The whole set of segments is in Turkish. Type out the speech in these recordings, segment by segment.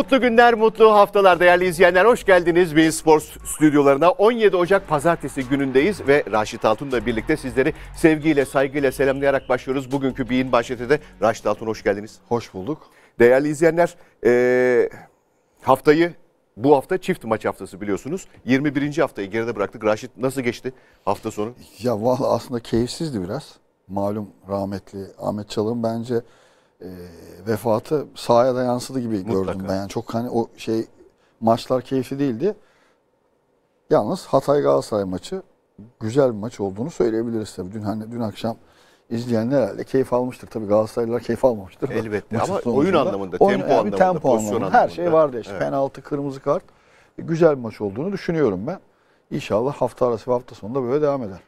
Mutlu günler, mutlu haftalar değerli izleyenler. Hoş geldiniz Beyin Spor stüdyolarına. 17 Ocak pazartesi günündeyiz ve Raşit Altun'la birlikte sizleri sevgiyle, saygıyla selamlayarak başlıyoruz. Bugünkü Beyin manşeti de Raşit Altun hoş geldiniz. Hoş bulduk. Değerli izleyenler, ee, haftayı bu hafta çift maç haftası biliyorsunuz. 21. haftayı geride bıraktık. Raşit nasıl geçti hafta sonu? Ya valla aslında keyifsizdi biraz. Malum rahmetli Ahmet Çalık'ın bence e, vefatı sahaya da yansıdı gibi Mutlaka. gördüm ben. Yani çok hani o şey maçlar keyifli değildi. Yalnız Hatay Galatasaray maçı güzel bir maç olduğunu söyleyebiliriz tabii. Dün hani dün akşam izleyenler herhalde keyif almıştır. Tabii Galatasaraylılar keyif almamıştır. Elbette Maçın ama sonucunda. oyun anlamında, Oyun- tempo bir anlamında, tempo pozisyon anlamında, her şey vardı işte. Evet. Penaltı, kırmızı kart. E, Güzel bir maç olduğunu düşünüyorum ben. İnşallah hafta arası ve hafta sonunda böyle devam eder.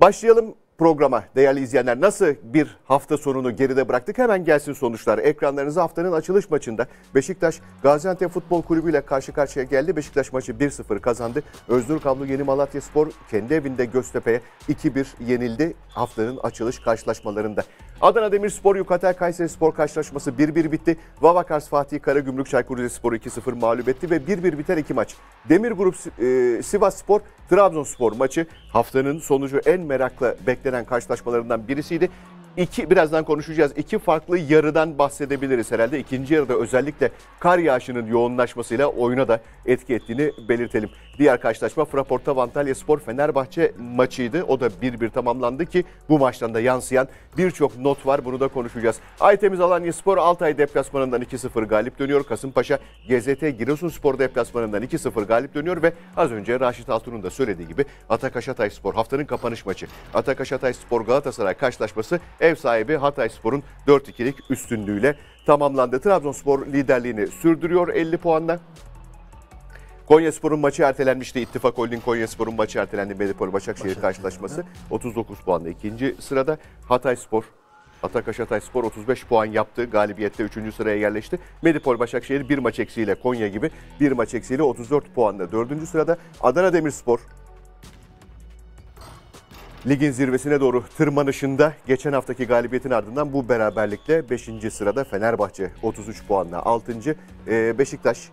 Başlayalım programa değerli izleyenler. Nasıl bir hafta sonunu geride bıraktık? Hemen gelsin sonuçlar. Ekranlarınıza haftanın açılış maçında Beşiktaş Gaziantep Futbol Kulübü ile karşı karşıya geldi. Beşiktaş maçı 1-0 kazandı. Öznur Kablo Yeni Malatya Spor kendi evinde Göztepe'ye 2-1 yenildi haftanın açılış karşılaşmalarında. Adana Demirspor Yukatel Kayseri Spor karşılaşması 1-1 bitti. Vavakars Fatih Karagümrük Çaykur Rizespor 2-0 mağlup etti ve 1-1 biten iki maç. Demir Grup e, Sivas Spor Trabzonspor maçı haftanın sonucu en merakla beklenen karşılaşmalarından birisiydi. İki, birazdan konuşacağız. İki farklı yarıdan bahsedebiliriz herhalde. İkinci yarıda özellikle kar yağışının yoğunlaşmasıyla oyuna da etki ettiğini belirtelim. Diğer karşılaşma Fraporta Antalya Spor Fenerbahçe maçıydı. O da 1-1 tamamlandı ki bu maçtan da yansıyan birçok not var. Bunu da konuşacağız. Aytemiz Alanya Spor Altay deplasmanından 2-0 galip dönüyor. Kasımpaşa GZT Giresunspor deplasmanından 2-0 galip dönüyor ve az önce Raşit Altun'un da söylediği gibi Atakaş Hatay Spor haftanın kapanış maçı. Atakaş Hatay Spor Galatasaray karşılaşması ev sahibi Hatay Spor'un 4-2'lik üstünlüğüyle tamamlandı. Trabzonspor liderliğini sürdürüyor 50 puanla. Konyaspor'un maçı ertelenmişti. İttifak Holding Konyaspor'un maçı ertelendi. Medipol Başakşehir karşılaşması. 39 puanla ikinci sırada. Hatay Spor, Atakaş Hatay Spor 35 puan yaptı. Galibiyette 3. sıraya yerleşti. Medipol Başakşehir bir maç eksiğiyle Konya gibi bir maç eksiğiyle 34 puanla 4. sırada. Adana Demirspor Ligin zirvesine doğru tırmanışında geçen haftaki galibiyetin ardından bu beraberlikle 5. sırada Fenerbahçe 33 puanla 6. Ee, Beşiktaş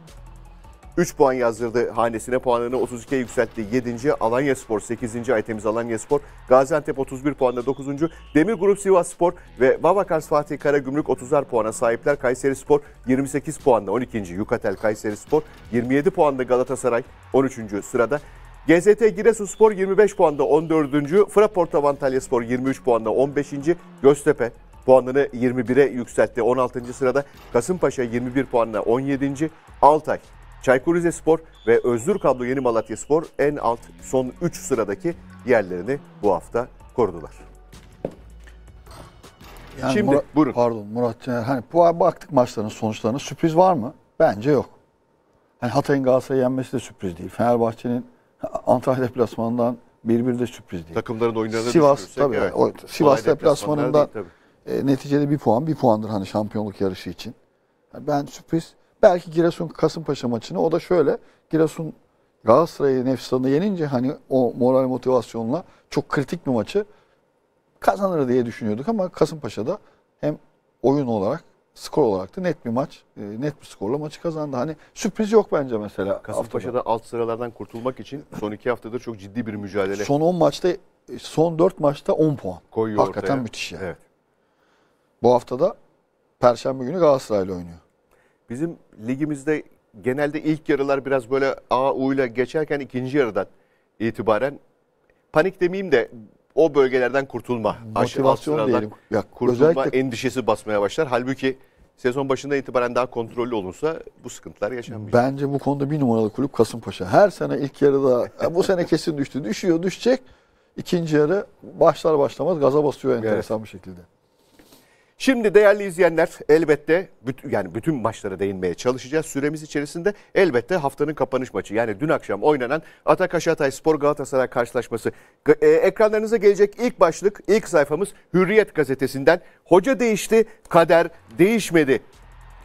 3 puan yazdırdı hanesine puanını 32'ye yükseltti. 7. Alanya Spor 8. Aytemiz Alanya Spor. Gaziantep 31 puanla 9. Demir Grup Sivas Spor ve Vavakars Fatih Karagümrük 30'ar puana sahipler. Kayseri Spor 28 puanla 12. Yukatel Kayseri Spor 27 puanla Galatasaray 13. sırada. GZT Giresunspor 25 puanda 14. Fraporta Antalya Spor 23 puanla 15. Göztepe puanını 21'e yükseltti 16. sırada. Kasımpaşa 21 puanla 17. Altay Çaykur Rizespor ve Özgür Kablo Yeni Malatya Spor en alt son 3 sıradaki yerlerini bu hafta korudular. Yani Şimdi, Murat, buyurun. Pardon Murat Caner. Hani bu baktık maçların sonuçlarına sürpriz var mı? Bence yok. Hani Hatay'ın Galatasaray'ı yenmesi de sürpriz değil. Fenerbahçe'nin Antalya deplasmanından 1-1 de sürpriz değil. Takımların oyunlarını Sivas tabii. evet. o, Sivas deplasmanında değil tabii. e, neticede bir puan, bir puandır hani şampiyonluk yarışı için. Yani ben sürpriz belki Giresun Kasımpaşa maçını o da şöyle. Giresun Galatasaray'ı nefis yenince hani o moral motivasyonla çok kritik bir maçı kazanır diye düşünüyorduk ama Kasımpaşa'da hem oyun olarak skor olarak da net bir maç, e, net bir skorla maçı kazandı. Hani sürpriz yok bence mesela. haftada. Kasımpaşa'da alt sıralardan kurtulmak için son iki haftadır çok ciddi bir mücadele son 10 maçta son 4 maçta 10 puan. koyuyor Hakikaten ortaya. müthiş yani. Evet. Bu haftada Perşembe günü Galatasaray'la oynuyor. Bizim ligimizde genelde ilk yarılar biraz böyle A, U ile geçerken ikinci yarıdan itibaren panik demeyeyim de o bölgelerden kurtulma, Motivasyon diyelim. Ya, kurtulma özellikle endişesi basmaya başlar. Halbuki sezon başından itibaren daha kontrollü olunsa bu sıkıntılar yaşanmayacak. bence bu konuda bir numaralı kulüp Kasımpaşa. Her sene ilk yarıda "Ya bu sene kesin düştü. Düşüyor, düşecek. İkinci yarı başlar başlamaz gaza basıyor enteresan bir şekilde. Şimdi değerli izleyenler elbette yani bütün maçlara değinmeye çalışacağız. Süremiz içerisinde elbette haftanın kapanış maçı yani dün akşam oynanan Atakaş Hatay Spor Galatasaray karşılaşması. E, ekranlarınıza gelecek ilk başlık ilk sayfamız Hürriyet gazetesinden. Hoca değişti, kader değişmedi.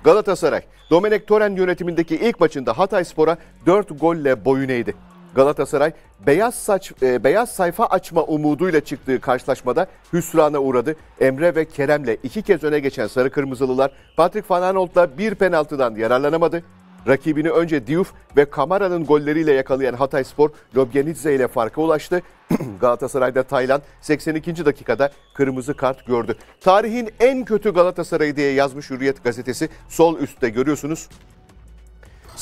Galatasaray, Domenek Toren yönetimindeki ilk maçında Hatay Spor'a 4 golle boyun eğdi. Galatasaray beyaz saç e, beyaz sayfa açma umuduyla çıktığı karşılaşmada hüsrana uğradı. Emre ve Kerem'le iki kez öne geçen sarı kırmızılılar Patrick Van Aanholt'la bir penaltıdan yararlanamadı. Rakibini önce Diouf ve Kamara'nın golleriyle yakalayan Hatayspor Lobjanidze ile farka ulaştı. Galatasaray'da Taylan 82. dakikada kırmızı kart gördü. Tarihin en kötü Galatasaray'ı diye yazmış Hürriyet gazetesi. Sol üstte görüyorsunuz.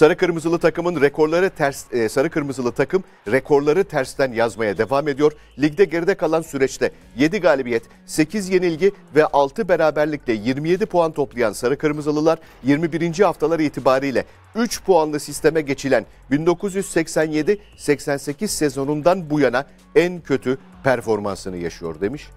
Sarı kırmızılı takımın rekorları ters e, sarı kırmızılı takım rekorları tersten yazmaya devam ediyor. Ligde geride kalan süreçte 7 galibiyet, 8 yenilgi ve 6 beraberlikle 27 puan toplayan sarı kırmızılılar 21. haftalar itibariyle 3 puanlı sisteme geçilen 1987-88 sezonundan bu yana en kötü performansını yaşıyor demiş.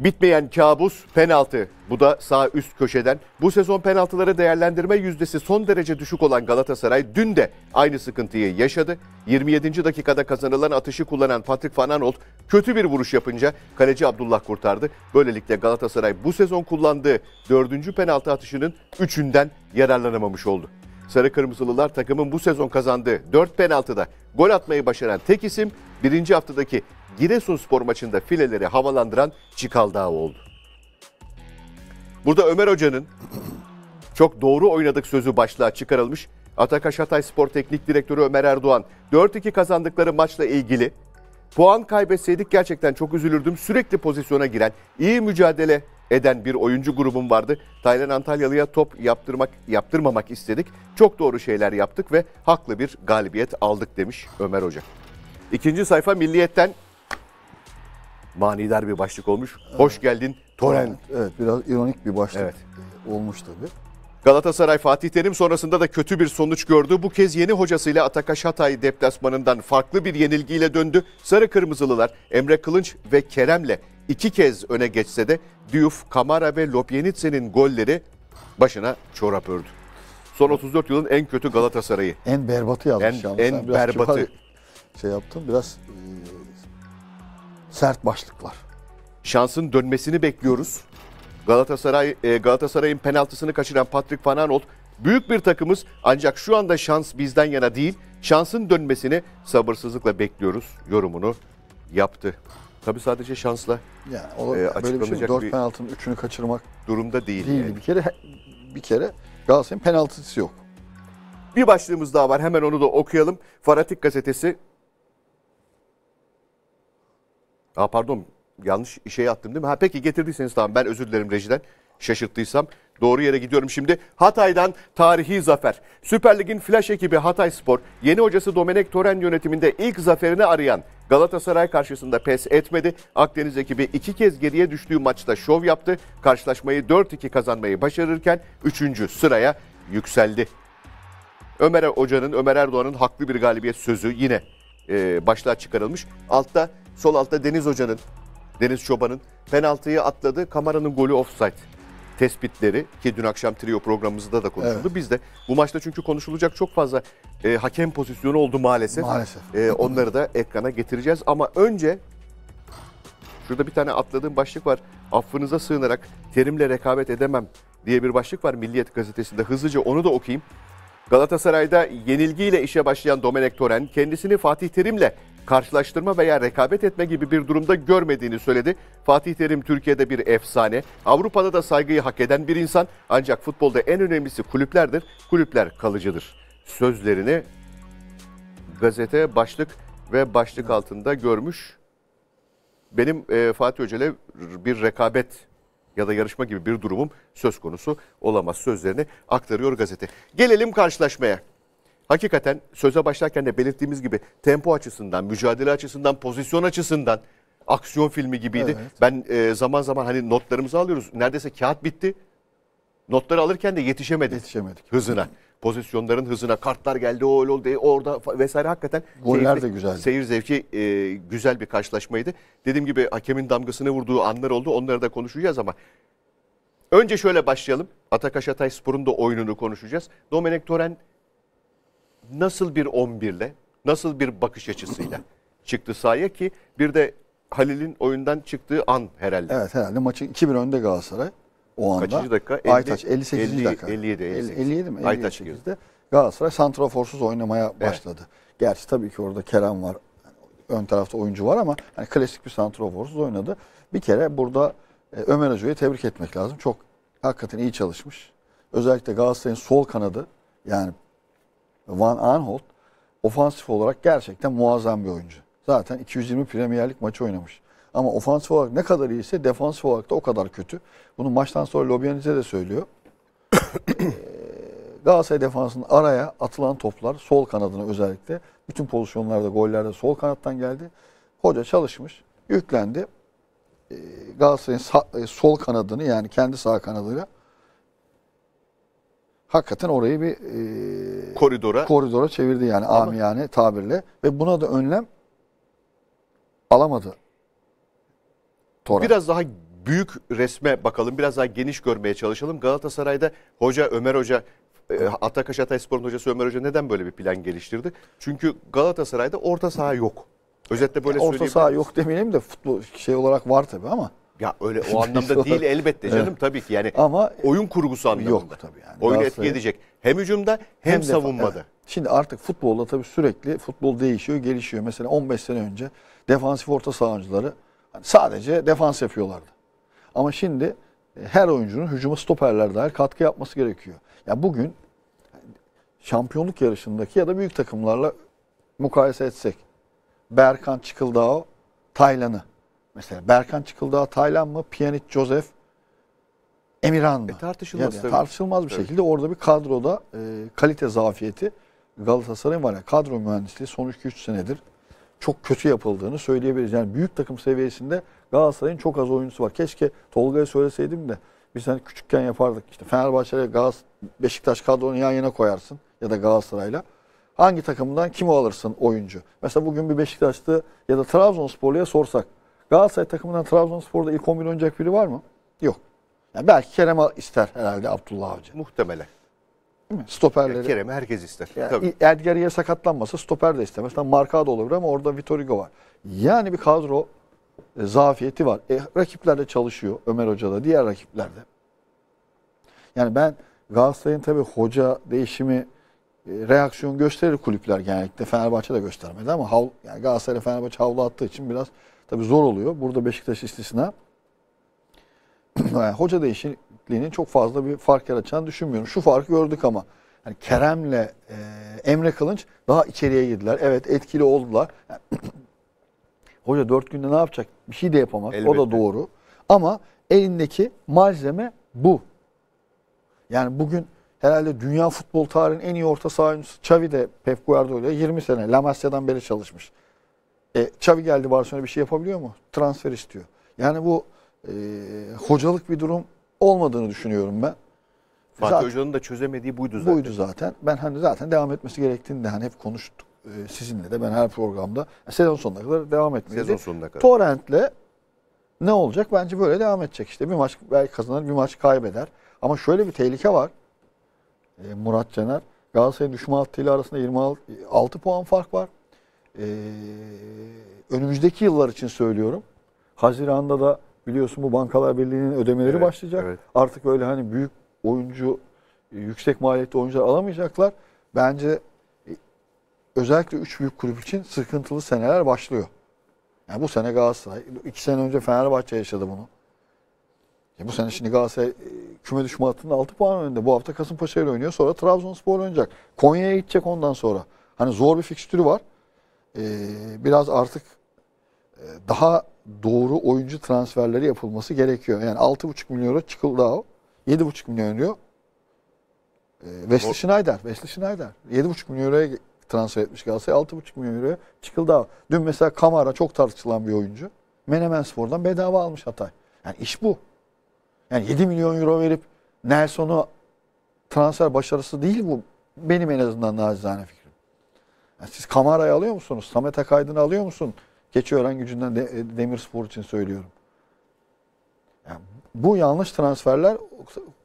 Bitmeyen kabus penaltı. Bu da sağ üst köşeden. Bu sezon penaltıları değerlendirme yüzdesi son derece düşük olan Galatasaray dün de aynı sıkıntıyı yaşadı. 27. dakikada kazanılan atışı kullanan Patrick Van Aanholt kötü bir vuruş yapınca kaleci Abdullah kurtardı. Böylelikle Galatasaray bu sezon kullandığı 4. penaltı atışının 3'ünden yararlanamamış oldu. Sarı Kırmızılılar takımın bu sezon kazandığı 4 penaltıda gol atmayı başaran tek isim birinci haftadaki Giresunspor maçında fileleri havalandıran Çikaldağ oldu. Burada Ömer Hoca'nın çok doğru oynadık sözü başlığa çıkarılmış. Atakaş Hatay Spor Teknik Direktörü Ömer Erdoğan 4-2 kazandıkları maçla ilgili puan kaybetseydik gerçekten çok üzülürdüm. Sürekli pozisyona giren, iyi mücadele eden bir oyuncu grubum vardı. Taylan Antalyalı'ya top yaptırmak yaptırmamak istedik. Çok doğru şeyler yaptık ve haklı bir galibiyet aldık demiş Ömer Hoca. İkinci sayfa Milliyet'ten manidar bir başlık olmuş. Hoş geldin Toren. Evet biraz ironik bir başlık Evet. olmuş tabii. Galatasaray Fatih Terim sonrasında da kötü bir sonuç gördü. Bu kez yeni hocasıyla Atakaş Hatay deplasmanından farklı bir yenilgiyle döndü. Sarı Kırmızılılar Emre Kılınç ve Kerem'le iki kez öne geçse de Diouf, Kamara ve Lopyenitse'nin golleri başına çorap ördü. Son 34 yılın en kötü Galatasaray'ı. En berbatı yazmış En- yalnız. en Sen berbatı. Şey yaptın biraz e, sert başlıklar. Şansın dönmesini bekliyoruz. Galatasaray e, Galatasaray'ın penaltısını kaçıran Patrick Van Aanholt büyük bir takımız ancak şu anda şans bizden yana değil. Şansın dönmesini sabırsızlıkla bekliyoruz yorumunu yaptı. Tabii sadece şansla Yani E, böyle bir şey açıklanacak dört bir- penaltının üçünü kaçırmak durumda değil. değildi. yani. Bir kere bir kere Galatasaray'ın penaltısı yok. Bir başlığımız daha var. Hemen onu da okuyalım. Fanatik gazetesi. Aa pardon. Yanlış şey attım değil mi? Ha peki getirdiyseniz tamam. Ben özür dilerim rejiden. Şaşırttıysam. Doğru yere gidiyorum şimdi. Hatay'dan tarihi zafer. Süper Lig'in flash ekibi Hatay Spor, yeni hocası Domenek Toren yönetiminde ilk zaferini arayan Galatasaray karşısında pes etmedi. Akdeniz ekibi iki kez geriye düştüğü maçta şov yaptı. Karşılaşmayı 4-2 kazanmayı başarırken 3. sıraya yükseldi. Ömer Hoca'nın, Ömer Erdoğan'ın haklı bir galibiyet sözü yine e, başlığa çıkarılmış. Altta, sol altta Deniz Hoca'nın, Deniz Çoban'ın penaltıyı atladı. Kamara'nın golü offside tespitleri ki dün akşam trio programımızda da konuşuldu. Biz de bu maçta çünkü konuşulacak çok fazla e, hakem pozisyonu oldu maalesef. Maalesef. E, onları da ekrana getireceğiz ama önce şurada bir tane atladığım başlık var. Affınıza sığınarak terimle rekabet edemem diye bir başlık var Milliyet gazetesinde. Hızlıca onu da okuyayım. Galatasaray'da yenilgiyle işe başlayan Domenek Toren kendisini Fatih Terim'le karşılaştırma veya rekabet etme gibi bir durumda görmediğini söyledi. Fatih Terim Türkiye'de bir efsane, Avrupa'da da saygıyı hak eden bir insan ancak futbolda en önemlisi kulüplerdir, kulüpler kalıcıdır. Sözlerini gazete başlık ve başlık altında görmüş. Benim e, Fatih Hoca ile bir rekabet ya da yarışma gibi bir durumum söz konusu olamaz sözlerini aktarıyor gazete. Gelelim karşılaşmaya. Hakikaten söze başlarken de belirttiğimiz gibi tempo açısından, mücadele açısından, pozisyon açısından aksiyon filmi gibiydi. Evet. Ben e, zaman zaman hani notlarımızı alıyoruz. Neredeyse kağıt bitti. Notları alırken de yetişemedik Yetişemedik. hızına. Pozisyonların hızına, kartlar geldi, o öyle oldu, orada vesaire hakikaten Goller de güzeldi. Seyir zevki e, güzel bir karşılaşmaydı. Dediğim gibi hakemin damgasını vurduğu anlar oldu. Onları da konuşacağız ama önce şöyle başlayalım. Atakaş Hatay Spor'un da oyununu konuşacağız. Domenek Toren nasıl bir 11'le, nasıl bir bakış açısıyla çıktı sahaya ki bir de Halil'in oyundan çıktığı an herhalde. Evet herhalde maçın 2-1 önde Galatasaray o anda. Kaçıncı dakika? 50, Aytaç 58. 50, dakika. 57, 58. 57 mi? Aytaç 58'de. Galatasaray santraforsuz oynamaya başladı. Gerçi tabii ki orada Kerem var. Yani ön tarafta oyuncu var ama hani klasik bir santraforsuz oynadı. Bir kere burada e, Ömer Hoca'yı tebrik etmek lazım. Çok hakikaten iyi çalışmış. Özellikle Galatasaray'ın sol kanadı yani Van Aanholt ofansif olarak gerçekten muazzam bir oyuncu. Zaten 220 Premier Lig maçı oynamış. Ama ofansif olarak ne kadar iyiyse defansif olarak da o kadar kötü. Bunu maçtan sonra Lobyanidze de söylüyor. Ee, Galatasaray defansının araya atılan toplar sol kanadına özellikle bütün pozisyonlarda gollerde sol kanattan geldi. Hoca çalışmış, yüklendi. Ee, Galatasaray'ın e, sol kanadını yani kendi sağ kanadıyla hakikaten orayı bir e, Koridora. koridora çevirdi yani Ama- amiyane tabirle ve buna da önlem alamadı. Torrent. Biraz daha büyük resme bakalım. Biraz daha geniş görmeye çalışalım. Galatasaray'da hoca Ömer Hoca e, Atakaş Hatayspor'un hocası Ömer Hoca neden böyle bir plan geliştirdi? Çünkü Galatasaray'da orta saha yok. Özetle böyle orta söyleyebiliriz. saha yok demeyelim de futbol şey olarak var tabii ama Ya öyle o anlamda değil elbette canım tabii ki. Yani ama oyun kurgusu anlamında. yok tabii yani. Oyunu etki edecek. Hem hücumda hem, defa- savunmada. evet. Şimdi artık futbolda tabii sürekli futbol değişiyor, gelişiyor. Mesela 15 sene önce defansif orta saha oyuncuları hani sadece defans yapıyorlardı. Ama şimdi e, her oyuncunun hücuma stoperler dahil katkı yapması gerekiyor. Ya bugün şampiyonluk yarışındaki ya da büyük takımlarla mukayese etsek Berkan Çıkıldağ, Taylan'ı mesela Berkan Çıkıldağ Taylan mı? Pjanic Joseph Emirhan mı? E, tartışılmaz Yani tabii. tartışılmaz bir Tabii. şekilde orada bir kadroda e, kalite zafiyeti Galatasaray'ın var. Yani kadro mühendisliği son 2-3 senedir çok kötü yapıldığını söyleyebiliriz. Yani büyük takım seviyesinde Galatasaray'ın çok az oyuncusu var. Keşke Tolga'ya söyleseydim de biz hani küçükken yapardık. İşte Fenerbahçe'yle Galatasaray, Beşiktaş kadronu yan yana koyarsın ya da Galatasaray'la. Hangi takımdan kimi alırsın oyuncu? Mesela bugün bir Beşiktaşlı ya da Trabzonsporlu'ya sorsak Galatasaray takımından Trabzonspor'da ilk 11 oynayacak biri var mı? Yok. Yani belki Kerem ister herhalde Abdullah Avcı. Muhtemelen. Değil mi? Ya Stoperleri. Kerem'i herkes ister. Yani tabii. Sakatlanmasa stoper de istemez. Tam marka da olabilir ama orada Vitor Hugo var. Yani bir kadro e, zafiyeti var. E, rakipler de çalışıyor. Ömer Hoca da diğer rakipler de. Yani ben Galatasaray'ın tabii hoca değişimi e, reaksiyon gösterir kulüpler genellikle. Fenerbahçe de göstermedi ama hav, yani Galatasaray Fenerbahçe havlu attığı için biraz tabii zor oluyor. Burada Beşiktaş istisna. Yani hoca değişikliğinin çok fazla bir fark yaratacağını düşünmüyorum. Şu farkı gördük ama hani Kerem'le e, Emre Kılınç daha içeriye girdiler. Evet etkili oldular. Yani hoca dört günde ne yapacak? Bir şey de yapamaz. O Elbette. da doğru. Ama elindeki malzeme bu. Yani bugün herhalde dünya futbol tarihinin en iyi orta saha oyuncusu Xavi de Pep Guardiola 20 sene La Masia'dan beri çalışmış. E, Xavi geldi Barcelona bir şey yapabiliyor mu? Transfer istiyor. Yani bu e, hocalık bir durum olmadığını düşünüyorum ben. Fatih Zaten- Hoca'nın da çözemediği buydu zaten. Buydu zaten. Ben hani zaten devam etmesi gerektiğini de hani hep konuştuk e, sizinle de ben her programda sezon sonuna kadar devam etmeli. Sezon sonuna kadar. Torrent'le ne olacak? Bence böyle devam edecek işte. Bir maç belki kazanır, bir maç kaybeder. Ama şöyle bir tehlike var. E, Murat Caner, Galatasaray'ın düşman hattıyla arasında 26 puan fark var. E, önümüzdeki yıllar için söylüyorum. Haziran'da da biliyorsun bu Bankalar Birliği'nin ödemeleri Evet, başlayacak. evet. Artık öyle hani büyük oyuncu, yüksek maliyetli oyuncular alamayacaklar. Bence e, özellikle üç büyük kulüp için sıkıntılı seneler başlıyor. Yani bu sene Galatasaray, iki sene önce Fenerbahçe yaşadı bunu. Ya bu sene şimdi Galatasaray e, küme düşme hattında 6 puan önünde. Bu hafta Kasımpaşa ile oynuyor. Sonra Trabzonspor oynayacak. Konya'ya gidecek ondan sonra. Hani zor bir fikstürü var. Ee, biraz artık e, daha doğru oyuncu transferleri yapılması gerekiyor. Yani 6,5 milyon euro Çıkıldağ, 7,5 milyon euro e, Wesley Schneider. Wesley Schneider. 7,5 milyon euroya transfer etmiş Galatasaray. 6,5 milyon euroya Çıkıldağ. Dün mesela Kamara çok tartışılan bir oyuncu. Menemen Spor'dan bedava almış Hatay. Yani iş bu. Yani 7 milyon euro verip Nelson'u transfer başarısı değil bu. Benim en azından nacizane fikrim. Yani siz Kamara'yı alıyor musunuz? Samet Akaydın'ı alıyor musun? Keçiören gücünden de, e, Demirspor için söylüyorum. Yani bu yanlış transferler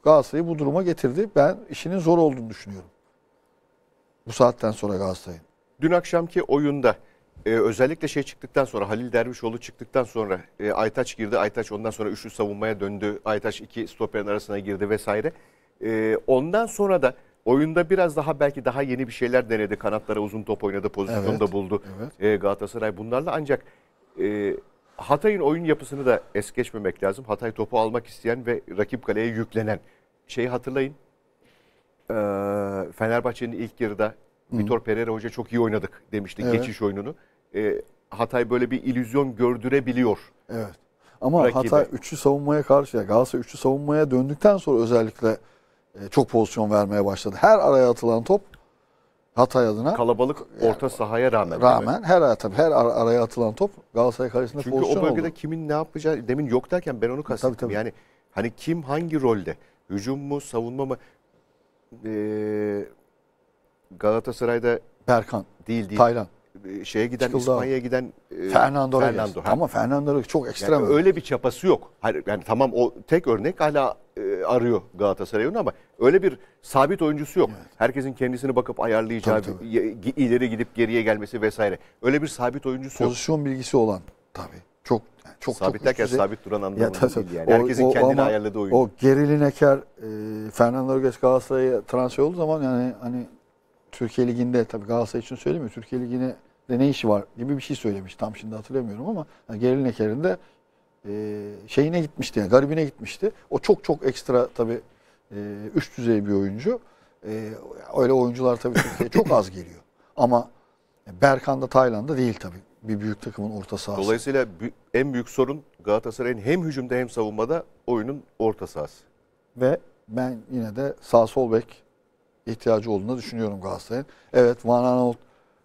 Galatasaray'ı bu duruma getirdi. Ben işinin zor olduğunu düşünüyorum. Bu saatten sonra Galatasaray'ın. Dün akşamki oyunda e, özellikle şey çıktıktan sonra Halil Dervişoğlu çıktıktan sonra e, Aytaç girdi. Aytaç ondan sonra üçlü savunmaya döndü. Aytaç iki stoperin arasına girdi vesaire. E, ondan sonra da oyunda biraz daha belki daha yeni bir şeyler denedi. Kanatlara uzun top oynadı, pozisyonu Evet, da buldu evet. e, Galatasaray bunlarla. Ancak e, Hatay'ın oyun yapısını da es geçmemek lazım. Hatay topu almak isteyen ve rakip kaleye yüklenen. Şeyi hatırlayın. Ee, Fenerbahçe'nin ilk yarıda Vitor Pereira Hoca çok iyi oynadık demişti Evet. geçiş oyununu. Ee, Hatay böyle bir illüzyon gördürebiliyor. Evet. Ama Rakibe. Hatay üçlü savunmaya karşı, Galatasaray üçlü savunmaya döndükten sonra özellikle e, çok pozisyon vermeye başladı. Her araya atılan top Hatay adına Kalabalık orta sahaya rağmen. rağmen her araya tabii her ara- araya atılan top Galatasaray kalesinde Çünkü o pozisyon bölgede oldu. kimin ne yapacağı demin yok derken ben onu kastettim. tabii. Yani hani kim hangi rolde? Hücum mu, savunma mı? Ee, Galatasaray'da Berkan, değil değil. Taylan, şeye giden Çıkıldı İspanya'ya giden e, Fernando. Fernando. ha. Ama Fernando çok ekstrem. Yani öyle bir çapası yok. Hayır, yani tamam o tek örnek hala e, arıyor Galatasaray onu ama öyle bir sabit oyuncusu yok. Herkesin kendisini bakıp ayarlayacağı, Tabii, tabii. ileri gidip geriye gelmesi vesaire. Öyle bir sabit oyuncusu yok. pozisyon bilgisi olan tabii. Çok yani çok Sabit çok derken sabit duran Ya anlamında tabii, değil yani. o- Herkesin o- kendine ama ayarladığı oyun. O Gerili Neker, e, Fernando Reyes Galatasaray'a transfer olduğu zaman yani hani Türkiye Ligi'nde tabii Galatasaray için söylemiyor. Türkiye Ligi'ne de ne işi var gibi bir şey söylemiş. Tam şimdi hatırlamıyorum ama yani Gerili Neker'in de e, şeyine gitmişti yani garibine gitmişti. O çok çok ekstra tabii e, üst düzey bir oyuncu. E, öyle oyuncular tabii Türkiye'ye çok az geliyor. Ama Berkan'da Tayland'da değil tabii. Bir büyük takımın orta sahası. Dolayısıyla en büyük sorun Galatasaray'ın hem hücumda hem savunmada oyunun orta sahası. Ve ben yine de sağ sol bek ihtiyacı olduğunu düşünüyorum Galatasaray'ın. Evet Van Aanholt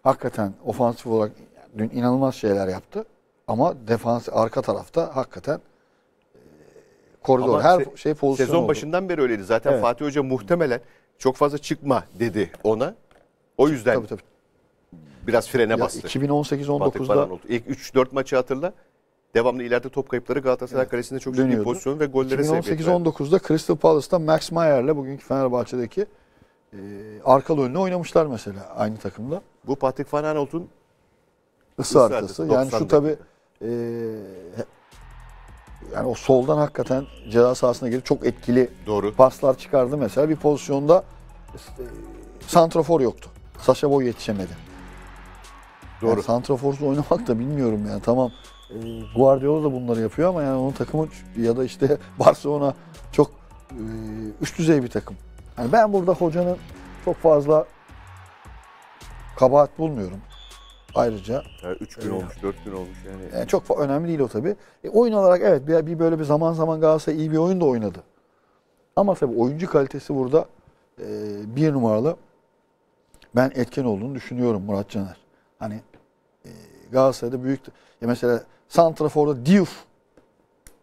hakikaten ofansif olarak dün inanılmaz şeyler yaptı. Ama defans arka tarafta hakikaten e, koridor Ama her se- şey pozisyon Sezon oldu. başından beri öyleydi. Zaten Evet. Fatih Hoca muhtemelen çok fazla çıkma dedi ona. O yüzden Tabii tabii. biraz frene bastı. Fatih 2018-19'da falan oldu. İlk 3-4 maçı hatırla. Devamlı ileride top kayıpları Galatasaray kalesinde çok ciddi pozisyon ve gollere verdi. 2018-19'da Crystal Palace'ta Max Mayer'le bugünkü Fenerbahçe'deki e, arkalı önlü oynamışlar mesela aynı takımda. Bu Patrick Van Aanholt'un Isı arkası. Yani 90 şu dakika. e, yani o soldan hakikaten ceza sahasına girip çok etkili doğru. paslar çıkardı mesela. Bir pozisyonda e, santrafor yoktu. Saşa Boy yetişemedi. Doğru. Yani santraforsuz oynamak da bilmiyorum yani. Tamam e, Guardiola da bunları yapıyor ama yani onun takımı ya da işte Barcelona çok e, üst düzey bir takım. Yani ben burada hocanın çok fazla kabahat bulmuyorum. Ayrıca 3 gün olmuş, 4 gün olmuş yani. yani çok önemli değil o tabii. E, oyun olarak evet bir, bir böyle bir zaman zaman Galatasaray iyi bir oyun da oynadı. Ama tabii oyuncu kalitesi burada e, bir numaralı ben etken olduğunu düşünüyorum Murat Caner. Hani e, Galatasaray'da büyük ya mesela Santrafor'da Diouf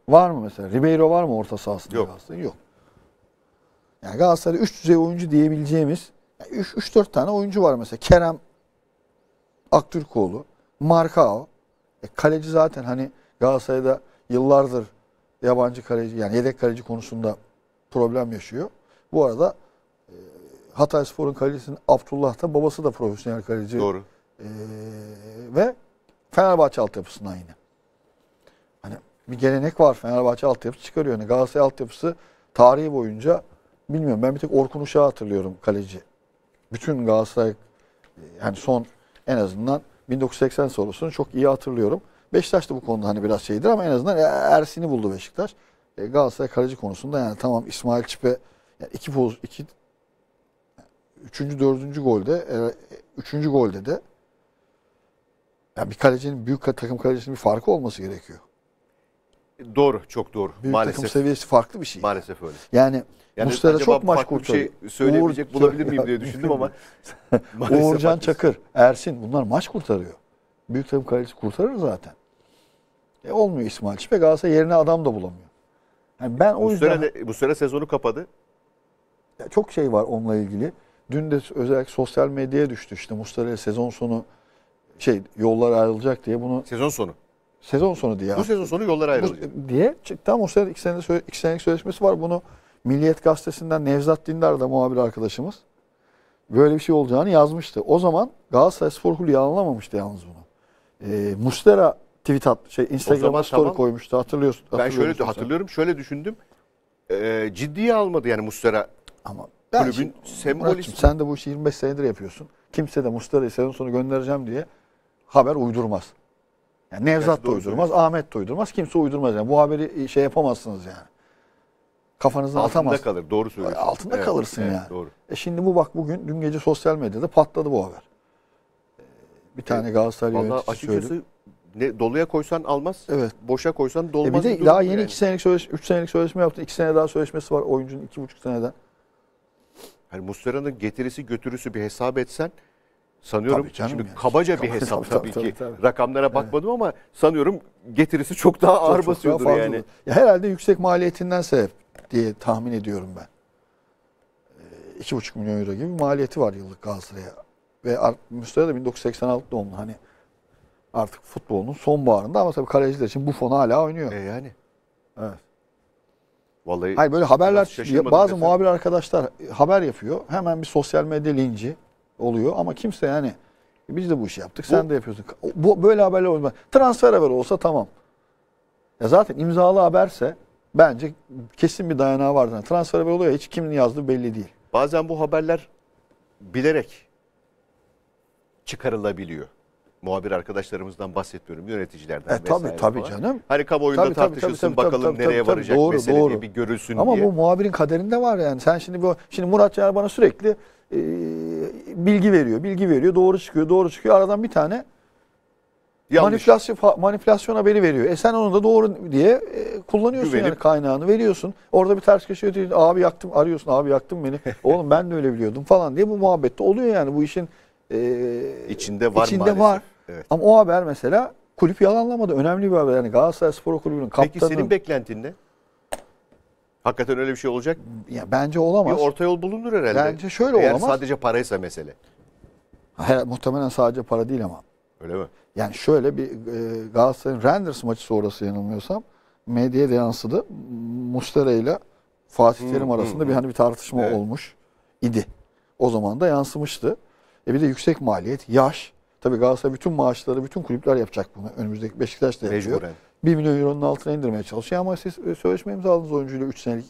var mı mesela? Ribeiro var mı orta sahasında Yok. Galatasaray'ın? Yok. Yani Galatasaray'da üst düzey oyuncu diyebileceğimiz 3-4 tane oyuncu var mesela. Kerem Aktürkoğlu, Markao. E, kaleci zaten hani Galatasaray'da yıllardır yabancı kaleci yani yedek kaleci konusunda problem yaşıyor. Bu arada e, Hatay Spor'un kalecisinin Abdullah da babası da profesyonel kaleci. Doğru. E, ve Fenerbahçe altyapısından yine. Hani bir gelenek var Fenerbahçe altyapısı çıkarıyor. Yani Galatasaray altyapısı tarihi boyunca bilmiyorum ben bir tek Orkun Uşak'ı hatırlıyorum kaleci. Bütün Galatasaray e, yani son en azından 1980 sonrasını çok iyi hatırlıyorum. Beşiktaş da bu konuda hani biraz şeydir ama en azından Ersin'i buldu Beşiktaş. E, Galatasaray kaleci konusunda yani tamam İsmail Çipe yani iki poz iki üçüncü dördüncü golde e, üçüncü golde de yani bir kalecinin büyük takım kalecisinin bir farkı olması gerekiyor. Doğru, çok doğru. Büyük takım maalesef seviyesi farklı bir şey. maalesef öyle. Yani, Yani Muslera çok maç kurtarıyor. şey söyleyebilecek Uğur- bulabilir miyim diye düşündüm ama Uğurcan haklısın. Çakır, Ersin bunlar maç kurtarıyor. Büyük takım kalecisi kurtarır zaten. E olmuyor İsmail Çipe. Galatasaray yerine adam da bulamıyor. Yani ben o Bu yüzden sene, bu sene sezonu kapadı. Ya çok şey var onunla ilgili. Dün de özellikle sosyal medyaya düştü işte Muslera sezon sonu şey yollar ayrılacak diye bunu Sezon sonu. Sezon sonu diye Bu sezon sonu yollar ayrılacak. bu, diye çıktı ama Muslera iki, sene, iki senelik sözleşmesi var. Bunu Milliyet Gazetesi'nden Nevzat Dindar da muhabir arkadaşımız böyle bir şey olacağını yazmıştı. O zaman Galatasaray Spor Kulübü yalanlamamıştı yalnız bunu. Ee, Muslera tweet at, şey Instagram'a story tamam. koymuştu. Hatırlıyorsun. Ben şöyle sen? hatırlıyorum, şöyle düşündüm. Ee, ciddiye almadı yani Muslera. Ama Ben kulübün şimdi- sembol Muratçım, ismi. sen de bu işi 25 senedir yapıyorsun. Kimse de Muslera'yı sezon sonu göndereceğim diye haber uydurmaz. Yani Nevzat da uydurmaz, Ahmet de uydurmaz. Kimse uydurmaz. Yani bu haberi şey yapamazsınız yani. Kafanızdan Altında atamazsınız. kalır. Doğru söylüyorsun. Altında kalırsın yani. Doğru. E şimdi bu bak bugün dün gece sosyal medyada patladı bu haber. Bir tane Galatasaray Vallahi yöneticisi söyledi. açıkçası ne doluya koysan almaz. Evet. Boşa koysan E dolmaz. bir de daha yeni yani. 2 senelik sözleşme, 3 senelik sözleşme yaptı. 2 sene daha sözleşmesi var oyuncunun 2,5 seneden. Hani Muslera'nın getirisi götürüsü bir hesap etsen sanıyorum Tabii şimdi yani. kabaca bir Tabii, hesap tabii, tabii, tabii, ki. tabii. Rakamlara bakmadım ama sanıyorum getirisi çok daha ağır Çok- çok basıyordur daha yani. Ya herhalde yüksek maliyetinden sebep diye tahmin ediyorum ben. Ee, 2,5 milyon euro gibi bir maliyeti var yıllık Galatasaray'a. Ve Muslera da 1986 doğumlu. Hani artık futbolun son bağrında ama tabii kaleciler için bu fon hala oynuyor. E yani. Evet. Vallahi Hayır böyle haberler bazı desem. muhabir arkadaşlar haber yapıyor. Hemen bir sosyal medya linci oluyor ama kimse yani biz de bu işi yaptık. Sen Bu- de yapıyorsun. Bu böyle haberler olmaz. Transfer haber olsa tamam. Ya zaten imzalı haberse bence kesin bir dayanağı vardır. Yani transfer haber oluyor ya, hiç kimin yazdığı belli değil. bazen bu haberler bilerek çıkarılabiliyor. Muhabir arkadaşlarımızdan bahsetmiyorum, yöneticilerden E, tabii, tabii falan. canım. Hani kamuoyunda Tabii, tabii, tartışılsın tabii, tabii, bakalım tabii, nereye tabii, varacak doğru, mesele doğru. diye bir görülsün Ama diye. bu muhabirin kaderinde var yani. Sen şimdi bu şimdi Murat Caner bana sürekli e, bilgi veriyor, bilgi veriyor, doğru çıkıyor, doğru çıkıyor. Aradan bir tane Yanlış. manipülasyon manipülasyon haberi veriyor. E sen onu da doğru diye e, kullanıyorsun Güvenip- yani kaynağını veriyorsun. Orada bir ters köşe ötüyor. Abi yaktım arıyorsun. Abi yaktın beni. Oğlum ben de öyle biliyordum falan diye bu muhabbette oluyor yani bu işin e, İçinde var içinde maalesef. var. Evet. Ama o haber mesela kulüp yalanlamadı. Önemli bir haber. Yani Galatasaray Spor Kulübü'nün Peki kaptanı senin beklentin ne? Hakikaten öyle bir şey olacak. ya bence Bir olamaz. orta yol bulunur herhalde. Bence şöyle Eğer olamaz. sadece paraysa mesele. Her, muhtemelen sadece para değil ama. Öyle mi? Yani şöyle bir e, Galatasaray'ın Renders maçı sonrası yanılmıyorsam medyaya da yansıdı. Mustera ile Fatih Terim arasında bir hani bir tartışma Evet. olmuş idi. O zaman da yansımıştı. E bir de yüksek maliyet, yaş. Tabii Galatasaray bütün maaşları bütün kulüpler yapacak bunu. Önümüzdeki Beşiktaş da yapıyor. Mecburen. 1 milyon euronun altına indirmeye çalışıyor ama siz sözleşme imzaladınız oyuncuyla 3 senelik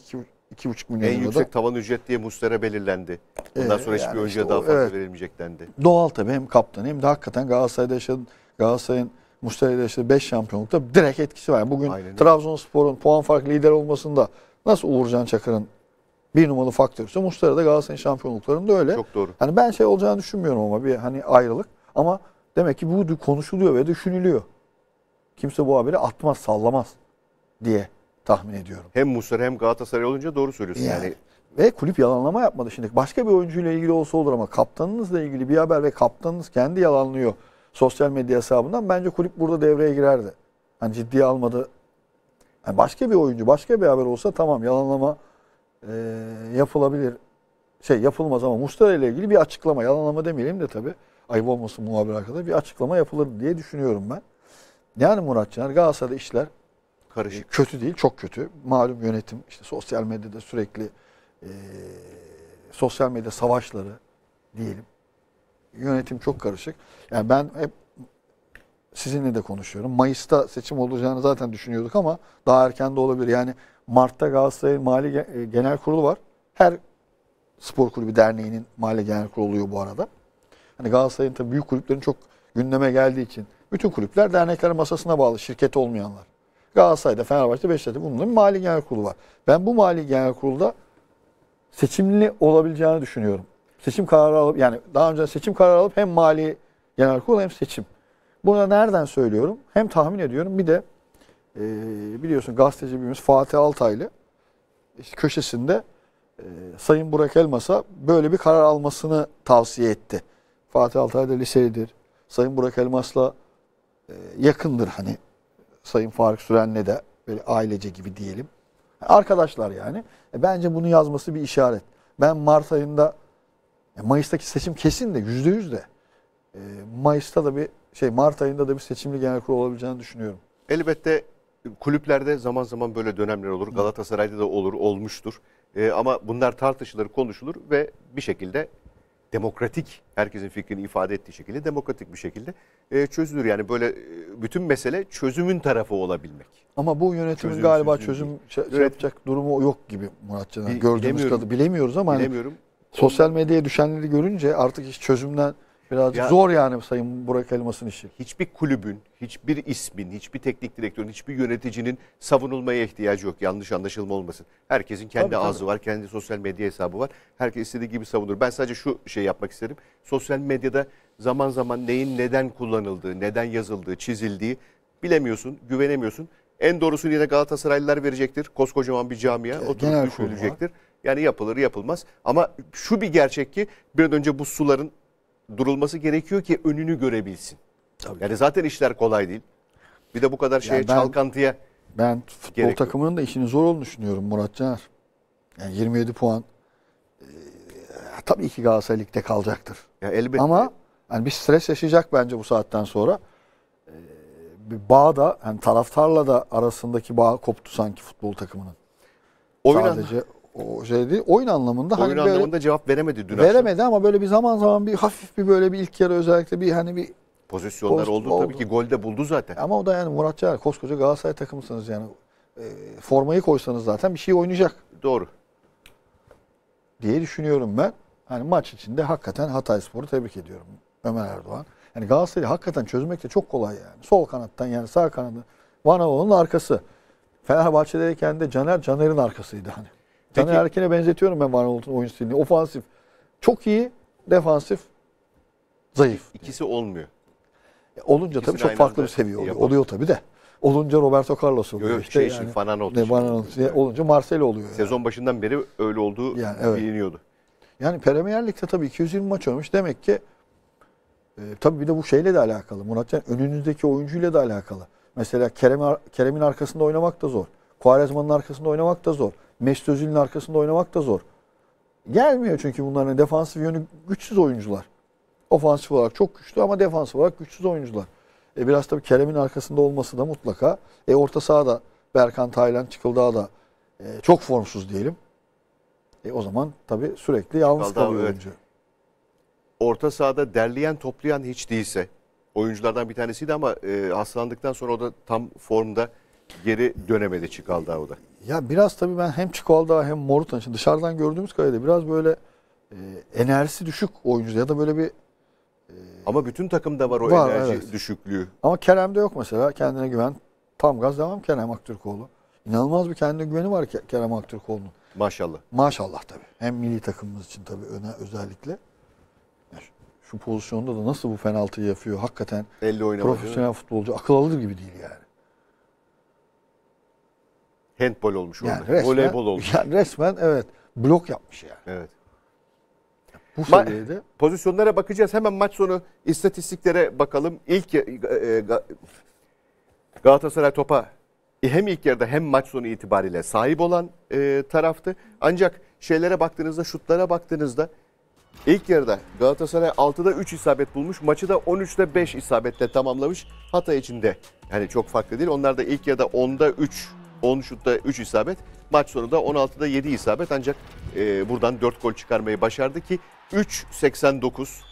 2,5 milyon En euroda. yüksek tavan ücret diye Muslera belirlendi. Bundan Ee, sonra hiçbir yani oyuncuya işte daha o- fazla evet. verilmeyecek dendi. Doğal tabii hem kaptan hem de hakikaten Galatasaray'da yaşadığı Galatasaray'ın Muslera'da yaşadığı 5 şampiyonlukta direkt etkisi var. Bugün Aynen. Trabzonspor'un puan farkı lider olmasında nasıl Uğurcan Çakır'ın bir numaralı faktörüyse Muslera'da Galatasaray'ın şampiyonluklarında öyle. Çok doğru. Hani ben şey olacağını düşünmüyorum ama bir hani ayrılık. Ama demek ki bu konuşuluyor ve düşünülüyor. Kimse bu haberi atmaz, sallamaz diye tahmin ediyorum. Hem Muslera hem Galatasaray olunca doğru söylüyorsun. Yani, Yani. Ve kulüp yalanlama yapmadı. Şimdi başka bir oyuncuyla ilgili olsa olur ama kaptanınızla ilgili bir haber ve kaptanınız kendi yalanlıyor sosyal medya hesabından bence kulüp burada devreye girerdi. Hani ciddiye almadı. Yani başka bir oyuncu, başka bir haber olsa tamam yalanlama e, yapılabilir. Şey yapılmaz ama Mustara ile ilgili bir açıklama, yalanlama demeyelim de tabii ayıp olmasın muhabir arkadaşlar bir açıklama yapılır diye düşünüyorum ben. Yani Murat Caner Galatasaray'da işler karışık. kötü değil, çok kötü. Malum yönetim işte sosyal medyada sürekli e, sosyal medya savaşları diyelim. Yönetim çok karışık. Yani ben hep sizinle de konuşuyorum. Mayıs'ta seçim olacağını zaten düşünüyorduk ama daha erken de olabilir. Yani Mart'ta Galatasaray'ın Mali e, Genel Kurulu var. Her spor kulübü derneğinin Mali Genel Kurulu oluyor bu arada. Hani Galatasaray'ın tabii büyük kulüplerin çok gündeme geldiği için bütün kulüpler dernekler masasına bağlı, şirket olmayanlar. Galatasaray'da, Fenerbahçe'de, Beşiktaş'ta bunların mali genel kurulu var. Ben bu mali genel kurulda seçimli olabileceğini düşünüyorum. Seçim kararı alıp yani daha önce seçim kararı alıp hem mali genel kurul hem seçim. Bunu nereden söylüyorum? Hem tahmin ediyorum bir de e, biliyorsun gazeteci birimiz Fatih Altaylı işte köşesinde e, Sayın Burak Elmas'a böyle bir karar almasını tavsiye etti. Fatih Altaylı da liselidir. Sayın Burak Elmas'la e, yakındır hani Sayın Faruk Süren'le de böyle ailece gibi diyelim. Arkadaşlar yani. E, bence bunu yazması bir işaret. Ben Mart ayında e, Mayıs'taki seçim kesin de yüzde yüz de e, Mayıs'ta da bir şey Mart ayında da bir seçimli genel kurul olabileceğini düşünüyorum. Elbette kulüplerde zaman zaman böyle dönemler olur. Galatasaray'da da olur, olmuştur. Ee, ama bunlar tartışılır, konuşulur ve bir şekilde demokratik, herkesin fikrini ifade ettiği şekilde demokratik bir şekilde e, çözülür. Yani böyle e, bütün mesele çözümün tarafı olabilmek. Ama bu yönetimin Çözüm, galiba çözüm çözüm şey- şey yapacak durumu yok gibi Murat Caner. Bi- Gördüğümüz kadarıyla bilemiyoruz ama hani Bilemiyorum. Sosyal medyaya düşenleri görünce artık iş çözümden birazcık Ya- zor yani Sayın Burak Elmas'ın işi. hiçbir kulübün, hiçbir ismin, hiçbir teknik direktörün, hiçbir yöneticinin savunulmaya ihtiyacı yok. Yanlış anlaşılma olmasın. Herkesin kendi Tabii, tabii. ağzı var, kendi sosyal medya hesabı var. Herkes istediği gibi savunur. Ben sadece şu şey yapmak isterim. Sosyal medyada zaman zaman neyin neden kullanıldığı, neden yazıldığı, çizildiği bilemiyorsun, güvenemiyorsun. En doğrusunu yine Galatasaraylılar verecektir. Koskocaman bir camia oturup düşünülecektir. Yani yapılır yapılmaz. Ama şu bir gerçek ki bir an önce bu suların durulması gerekiyor ki önünü görebilsin. Tabii. Yani zaten işler kolay değil. Bir de bu kadar şeye Yani ben- çalkantıya Ben futbol Gerek yok. takımının da işinin zor olduğunu düşünüyorum Murat Caner. Yani 27 puan e, tabii ki Galatasaray Lig'de kalacaktır. ya elbette Ama hani bir stres yaşayacak bence bu saatten sonra. Ee, bir bağ da hani taraftarla da arasındaki bağ koptu sanki futbol takımının. oyun, Sadece o şey değil. Oyun anlamında oyun hani böyle anlamında cevap veremedi dün akşam. veremedi ama böyle bir zaman zaman bir hafif bir böyle bir ilk yarı özellikle bir hani bir Pozisyonlar Post- oldu, oldu. tabii ki golde buldu zaten. ama o da yani Murat Çağar koskoca Galatasaray takımısınız yani. E, formayı koysanız zaten bir şey oynayacak Doğru. diye düşünüyorum ben. Hani maç içinde hakikaten Hatayspor'u tebrik ediyorum. Ömer Erdoğan. Yani Galatasaray'ı hakikaten çözmek de çok kolay yani. Sol kanattan yani sağ kanadı. Vanalov'un arkası. Fenerbahçe'deyken de Caner Caner'in arkasıydı hani. Peki- Caner Erkin'e benzetiyorum ben Vanalov'un oyun stilini. Ofansif. Çok iyi. Defansif. Zayıf. İkisi olmuyor. E, Olunca tabii İkisini çok aynı farklı bir seviye oluyor. yapamaz. Oluyor tabii de. Olunca Roberto Carlos oluyor. Yok işte şey yani. falan oldu. Ne, şimdi. Vanalov'un- olunca Marcelo oluyor. yani. Sezon başından beri öyle olduğu Yani evet. biliniyordu. Yani Premier Lig'de tabii 220 maç oynamış. Demek ki e, tabii bir de bu şeyle de alakalı. Muratcan önünüzdeki oyuncuyla da alakalı. Mesela Kerem, Kerem'in arkasında oynamak da zor. Quaresma'nın arkasında oynamak da zor. Mesut Özil'in arkasında oynamak da zor. Gelmiyor çünkü bunların defansif yönü güçsüz oyuncular. Ofansif olarak çok güçlü ama defansif olarak güçsüz oyuncular. E biraz tabii Kerem'in arkasında olması da mutlaka. E orta sahada Berkan Taylan, Çıkıldağ da e, çok formsuz diyelim. E o zaman tabii sürekli yalnız Çıkıldağ, kalıyor evet. oyuncu. Orta sahada derleyen toplayan hiç değilse oyunculardan bir tanesiydi ama e, hastalandıktan sonra o da tam formda geri dönemedi Çıkaldı o da. Ya biraz tabii ben hem Çikolda hem Morutan için dışarıdan gördüğümüz kadarıyla biraz böyle e, enerjisi düşük oyuncu ya da böyle bir Ama bütün takımda var o Var, enerji evet. düşüklüğü. ama Kerem'de yok mesela kendine güven. Tam gaz devam Kerem Aktürkoğlu. İnanılmaz bir kendine güveni var Ke- Kerem Aktürkoğlu'nun. Maşallah. Maşallah tabii. Hem milli takımımız için tabii öne, özellikle. Ya şu, şu pozisyonda da nasıl bu penaltıyı yapıyor hakikaten Elle oynamadı. profesyonel futbolcu akıl alır gibi değil yani. Handball olmuş Yani orada. resmen, Voleybol olmuş. yani resmen evet blok yapmış yani. Evet. Bu Ma- seviyede. Pozisyonlara bakacağız. Hemen maç sonu istatistiklere bakalım. İlk e, Ga- Galatasaray topa hem ilk yarıda hem maç sonu itibariyle sahip olan e, taraftı. Ancak şeylere baktığınızda, şutlara baktığınızda ilk yarıda Galatasaray 6'da 3 isabet bulmuş. Maçı da 13'te 5 isabetle tamamlamış. Hatay içinde yani çok farklı değil. Onlar da ilk yarıda 10'da 3, 10 şutta 3 isabet. Maç sonunda 16'da 7 isabet ancak e, buradan 4 gol çıkarmayı başardı ki 3.89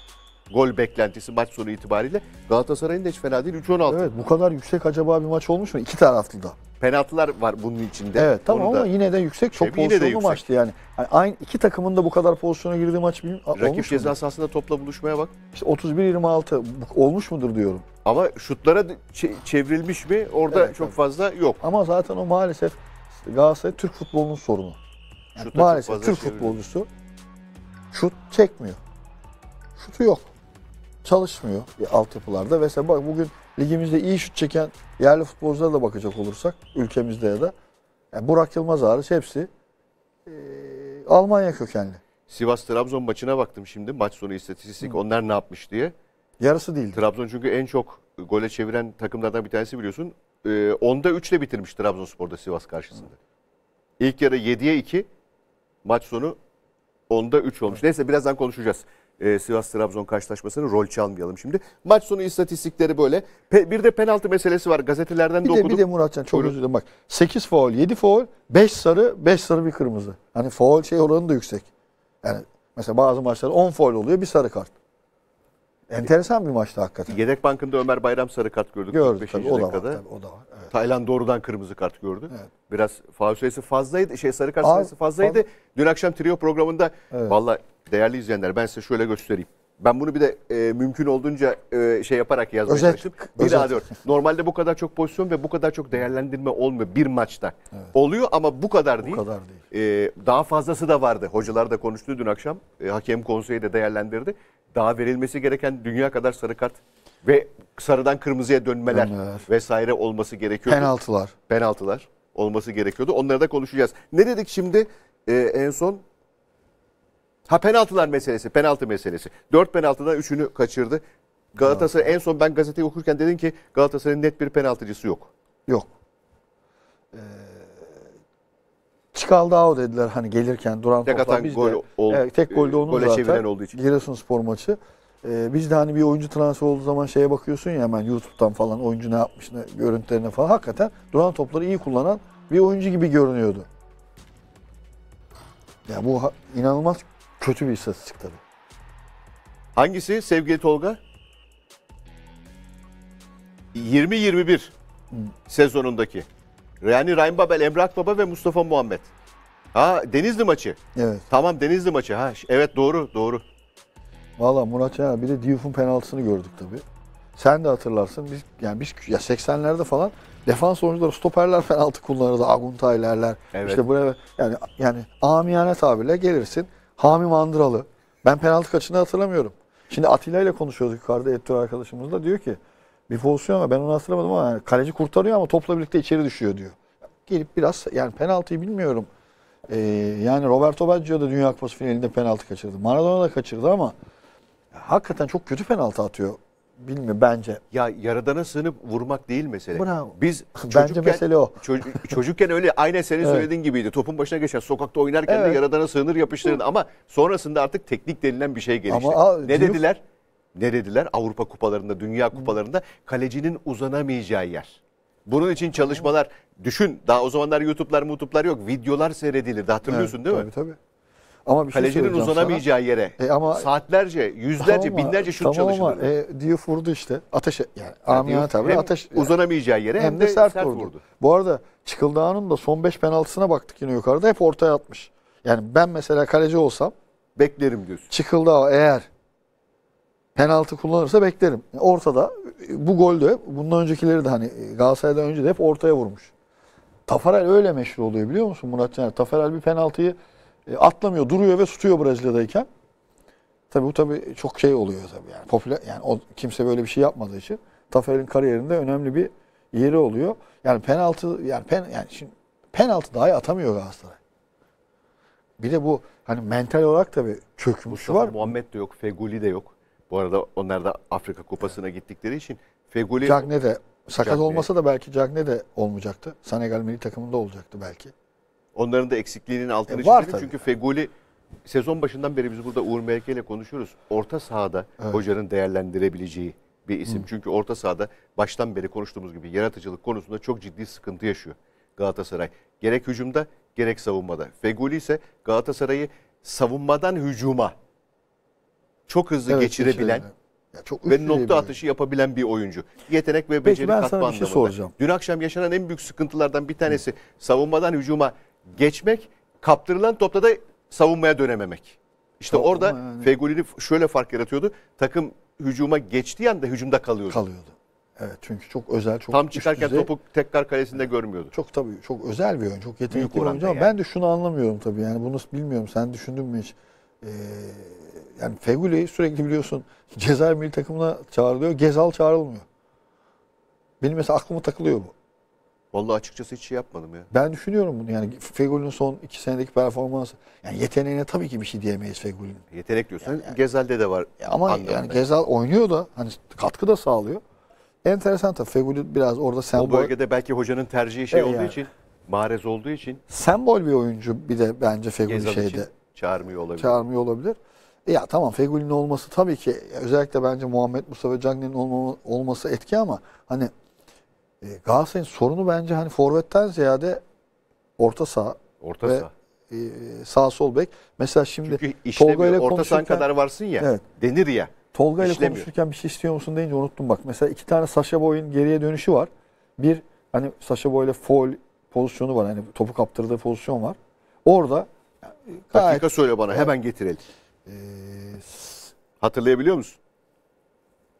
gol beklentisi maç sonu itibariyle. Galatasaray'ın da hiç fena değil 3.16. Evet bu kadar yüksek acaba bir maç olmuş mu? İki taraflı da. Penaltılar var bunun içinde. Evet tamam Onu da ama yine de yüksek çok Tabii yine de pozisyonlu yüksek. maçtı yani. yani. Aynı iki takımın da bu kadar pozisyona girdiği maç bil- olmuş rakip mudur? ceza sahasında topla buluşmaya bak. İşte 31-26 bu- olmuş mudur diyorum. Ama şutlara çevrilmiş mi orada Evet, çok evet. fazla yok. Ama zaten o maalesef Galatasaray Türk futbolunun sorunu. Yani Şuta çok maalesef fazla Türk çevrilmiş. futbolcusu şut çekmiyor. Şutu yok. Çalışmıyor altyapılarda. Mesela bak bugün ligimizde iyi şut çeken yerli futbolculara da bakacak olursak ülkemizde ya da yani Burak Yılmaz hariç hepsi eee, Almanya kökenli. Sivas Trabzon maçına baktım şimdi maç sonu istatistik onlar ne yapmış diye. Yarısı değildi. Trabzon çünkü en çok gole çeviren takımlardan bir tanesi biliyorsun. Ee, onda 3 ile bitirmiş Trabzonspor'da Sivas karşısında. İlk yarı 7'ye 2 maç sonu onda 3 olmuş. Neyse birazdan konuşacağız. Ee, Sivas Trabzon karşılaşmasını rol çalmayalım şimdi. Maç sonu istatistikleri böyle. Pe- bir de penaltı meselesi var. Gazetelerden Bir de de, okudum. bir de Muratcan çok Buyurun. özür dilerim bak. 8 faul, 7 faul, 5 sarı, 5 sarı bir kırmızı. Hani faul şey oranı da yüksek. Yani mesela bazı maçlarda 10 faul oluyor, bir sarı kart. Enteresan bir maçtı hakikaten. Yedek bankında Ömer Bayram sarı kart gördük. Gördük 45. tabii o da var. dakikada. Tabii, o da var. Evet. Taylan doğrudan kırmızı kart gördü. Evet. Biraz faul sayısı fazlaydı. Şey sarı kart Az- sayısı fazlaydı. fazla. Dün akşam trio programında Evet. valla değerli izleyenler ben size şöyle göstereyim. Ben bunu bir de e, mümkün olduğunca e, şey yaparak yazmaya Özet, çalıştım. 1 özet. A4. Normalde bu kadar çok pozisyon ve bu kadar çok değerlendirme olmuyor bir maçta. Oluyor ama bu kadar değil. kadar değil. E, daha fazlası da vardı. Hocalar da konuştu dün akşam. E, hakem konseyi de değerlendirdi. Daha verilmesi gereken dünya kadar sarı kart ve sarıdan kırmızıya dönmeler, Dönmeler. vesaire olması gerekiyordu Penaltılar. penaltılar olması gerekiyordu. Onları da konuşacağız. Ne dedik şimdi Ee, en son? Ha penaltılar meselesi, penaltı meselesi. Dört penaltıdan üçünü kaçırdı. Galatasaray en son ben gazeteyi okurken dedin ki Galatasaray'ın net bir penaltıcısı yok. Yok. Ee, Çikaldao dediler hani gelirken duran Tek toplar atan biz gol de, ol- evet, tek gol de onun gole zaten. çeviren olduğu için. Giresunspor maçı. Ee, biz de hani bir oyuncu transfer olduğu zaman şeye bakıyorsun ya hemen YouTube'dan falan oyuncu ne yapmış ne, görüntülerine falan. Hakikaten duran topları iyi kullanan bir oyuncu gibi görünüyordu. Ya bu inanılmaz kötü bir istatistik tabii. Hangisi sevgili Tolga? 20-21 sezonundaki. Yani Ryan Babel, Emre Akbaba ve Mustafa Muhammed. Ha Denizli maçı. Evet. Tamam Denizli maçı. Ha evet doğru doğru. Valla Murat Caner bir de Diouf'un penaltısını gördük tabii. Sen de hatırlarsın. Biz yani biz ya 80'lerde falan defans oyuncuları stoperler penaltı kullanırdı. Aguntaylerler. Evet. İşte buraya yani yani amiyane tabirle gelirsin. Hami Mandıralı. Ben penaltı kaçını hatırlamıyorum. Şimdi Atilla ile konuşuyorduk yukarıda editör arkadaşımız da diyor ki bir pozisyon var ben onu hatırlamadım ama yani kaleci kurtarıyor ama topla birlikte içeri düşüyor diyor. Gelip biraz yani penaltıyı bilmiyorum. Ee, yani Roberto Baggio da Dünya Kupası finalinde penaltı kaçırdı. Maradona da kaçırdı ama hakikaten çok kötü penaltı atıyor. Bilmiyorum bence. Ya yaradana sığınıp vurmak değil mesele. Bravo. Biz Bence çocukken, mesele o. çocuk- çocukken öyle aynen senin Evet. söylediğin gibiydi. Topun başına geçer sokakta oynarken de Evet. yaradana sığınır yapıştırırdı ama sonrasında artık teknik denilen bir şey gelişti. Ama a- ne Diouf- dediler? Ne dediler? Avrupa kupalarında, dünya kupalarında kalecinin uzanamayacağı yer. Bunun için çalışmalar düşün. Daha o zamanlar YouTube'lar, YouTube'lar yok. Videolar seyredilirdi. Hatırlıyorsun Evet, değil mi? tabii, Tabii Ama bir şey Kalecinin söyleyeceğim uzanamayacağı yere E ama- saatlerce, yüzlerce, Tamam ama- binlerce şut tamam çalışılırdı. ama e, Diouf vurdu işte. Ateş yani Yani hem ateş. uzanamayacağı yere hem, de sert, vurdu. vurdu. Bu arada Çıkıldağ'ın da son 5 penaltısına baktık yine yukarıda hep ortaya atmış. Yani ben mesela kaleci olsam Beklerim diyorsun. Çıkıldağ eğer penaltı kullanırsa beklerim. Ortada bu golde bundan öncekileri de hani Galatasaray'dan önce de hep ortaya vurmuş. Tafarel öyle meşhur oluyor biliyor musun Murat Caner? Tafarel bir penaltıyı e, atlamıyor, duruyor ve tutuyor Brezilya'dayken. Tabii bu tabii çok şey oluyor tabii yani. Popüler yani o kimse böyle bir şey yapmadığı için Tafarel'in kariyerinde önemli bir yeri oluyor. Yani penaltı yani pen yani şimdi penaltı dahi atamıyor Galatasaray. Bir de bu hani mental olarak tabii Mustafa var. Muhammed de yok, Feguli de yok. Bu arada onlar da Afrika Kupası'na gittikleri için Feguli Cagne de sakat Cagne. olmasa da belki Cagne de olmayacaktı. Senegal milli takımında olacaktı belki. Onların da eksikliğinin altını E, çizelim. Çünkü Feguli sezon başından beri biz burada Uğur Meleke ile konuşuyoruz. Orta sahada Evet. hocanın değerlendirebileceği bir isim. Çünkü orta sahada baştan beri konuştuğumuz gibi yaratıcılık konusunda çok ciddi sıkıntı yaşıyor Galatasaray. Gerek hücumda gerek savunmada. Feguli ise Galatasaray'ı savunmadan hücuma çok hızlı Evet, geçirebilen. Ya çok ve nokta atışı yapabilen bir oyuncu. Yetenek ve Peki beceri ben katma şey anlamında. soracağım. Dün akşam yaşanan en büyük sıkıntılardan bir tanesi savunmadan hücuma geçmek, kaptırılan topta da savunmaya dönememek. İşte Çok orada yani- Fegoli'nin şöyle fark yaratıyordu. Takım hücuma geçtiği anda hücumda kalıyordu. kalıyordu. Evet çünkü çok özel, çok Tam çıkarken düzey, topu tekrar kalesinde görmüyordu. çok tabii çok özel bir oyun, çok yetenekli bir oyuncu ama yani. ben de şunu anlamıyorum tabii yani bunu bilmiyorum sen düşündün mü hiç? Ee, yani Feguli sürekli biliyorsun Cezayir milli takımına çağrılıyor, Gezal çağrılmıyor. Benim mesela aklıma takılıyor bu. Vallahi açıkçası hiç şey yapmadım ya. Ben düşünüyorum bunu yani Fegüli'nin son iki senedeki performansı. Yani yeteneğine tabii ki bir şey diyemeyiz Fegüli'nin. Yetenek diyorsun. Gezel'de de var. Ama anlamında. yani Gezal oynuyor da hani katkı da sağlıyor. Enteresan tabii Fegüli biraz orada o sembol, bölgede belki hocanın tercihi şey Evet olduğu yani. için, Mahrez olduğu için sembol bir oyuncu bir de bence için şeyde çağırmıyor olabilir. çağırmıyor olabilir. E ya tamam Fegüli'nin olması tabii ki özellikle bence Muhammed Mustafa Cagney'in olma- olması etki ama hani e, Galatasaray'ın sorunu bence hani forvetten ziyade orta saha Orta ve saha. e, sağ sol bek. Mesela şimdi Çünkü Tolga ile. Orta konuşurken kadar varsın ya. Evet. Denir ya. Tolga ile İşlemiyor. konuşurken bir şey istiyor musun deyince unuttum bak. Mesela iki tane Sasha Boy'un geriye dönüşü var. Bir hani Sasha Boy ile foul pozisyonu var. Hani topu kaptırdığı pozisyon var. Orada e, gayet Dakika söyle bana hemen getirelim. e, s- Hatırlayabiliyor musun?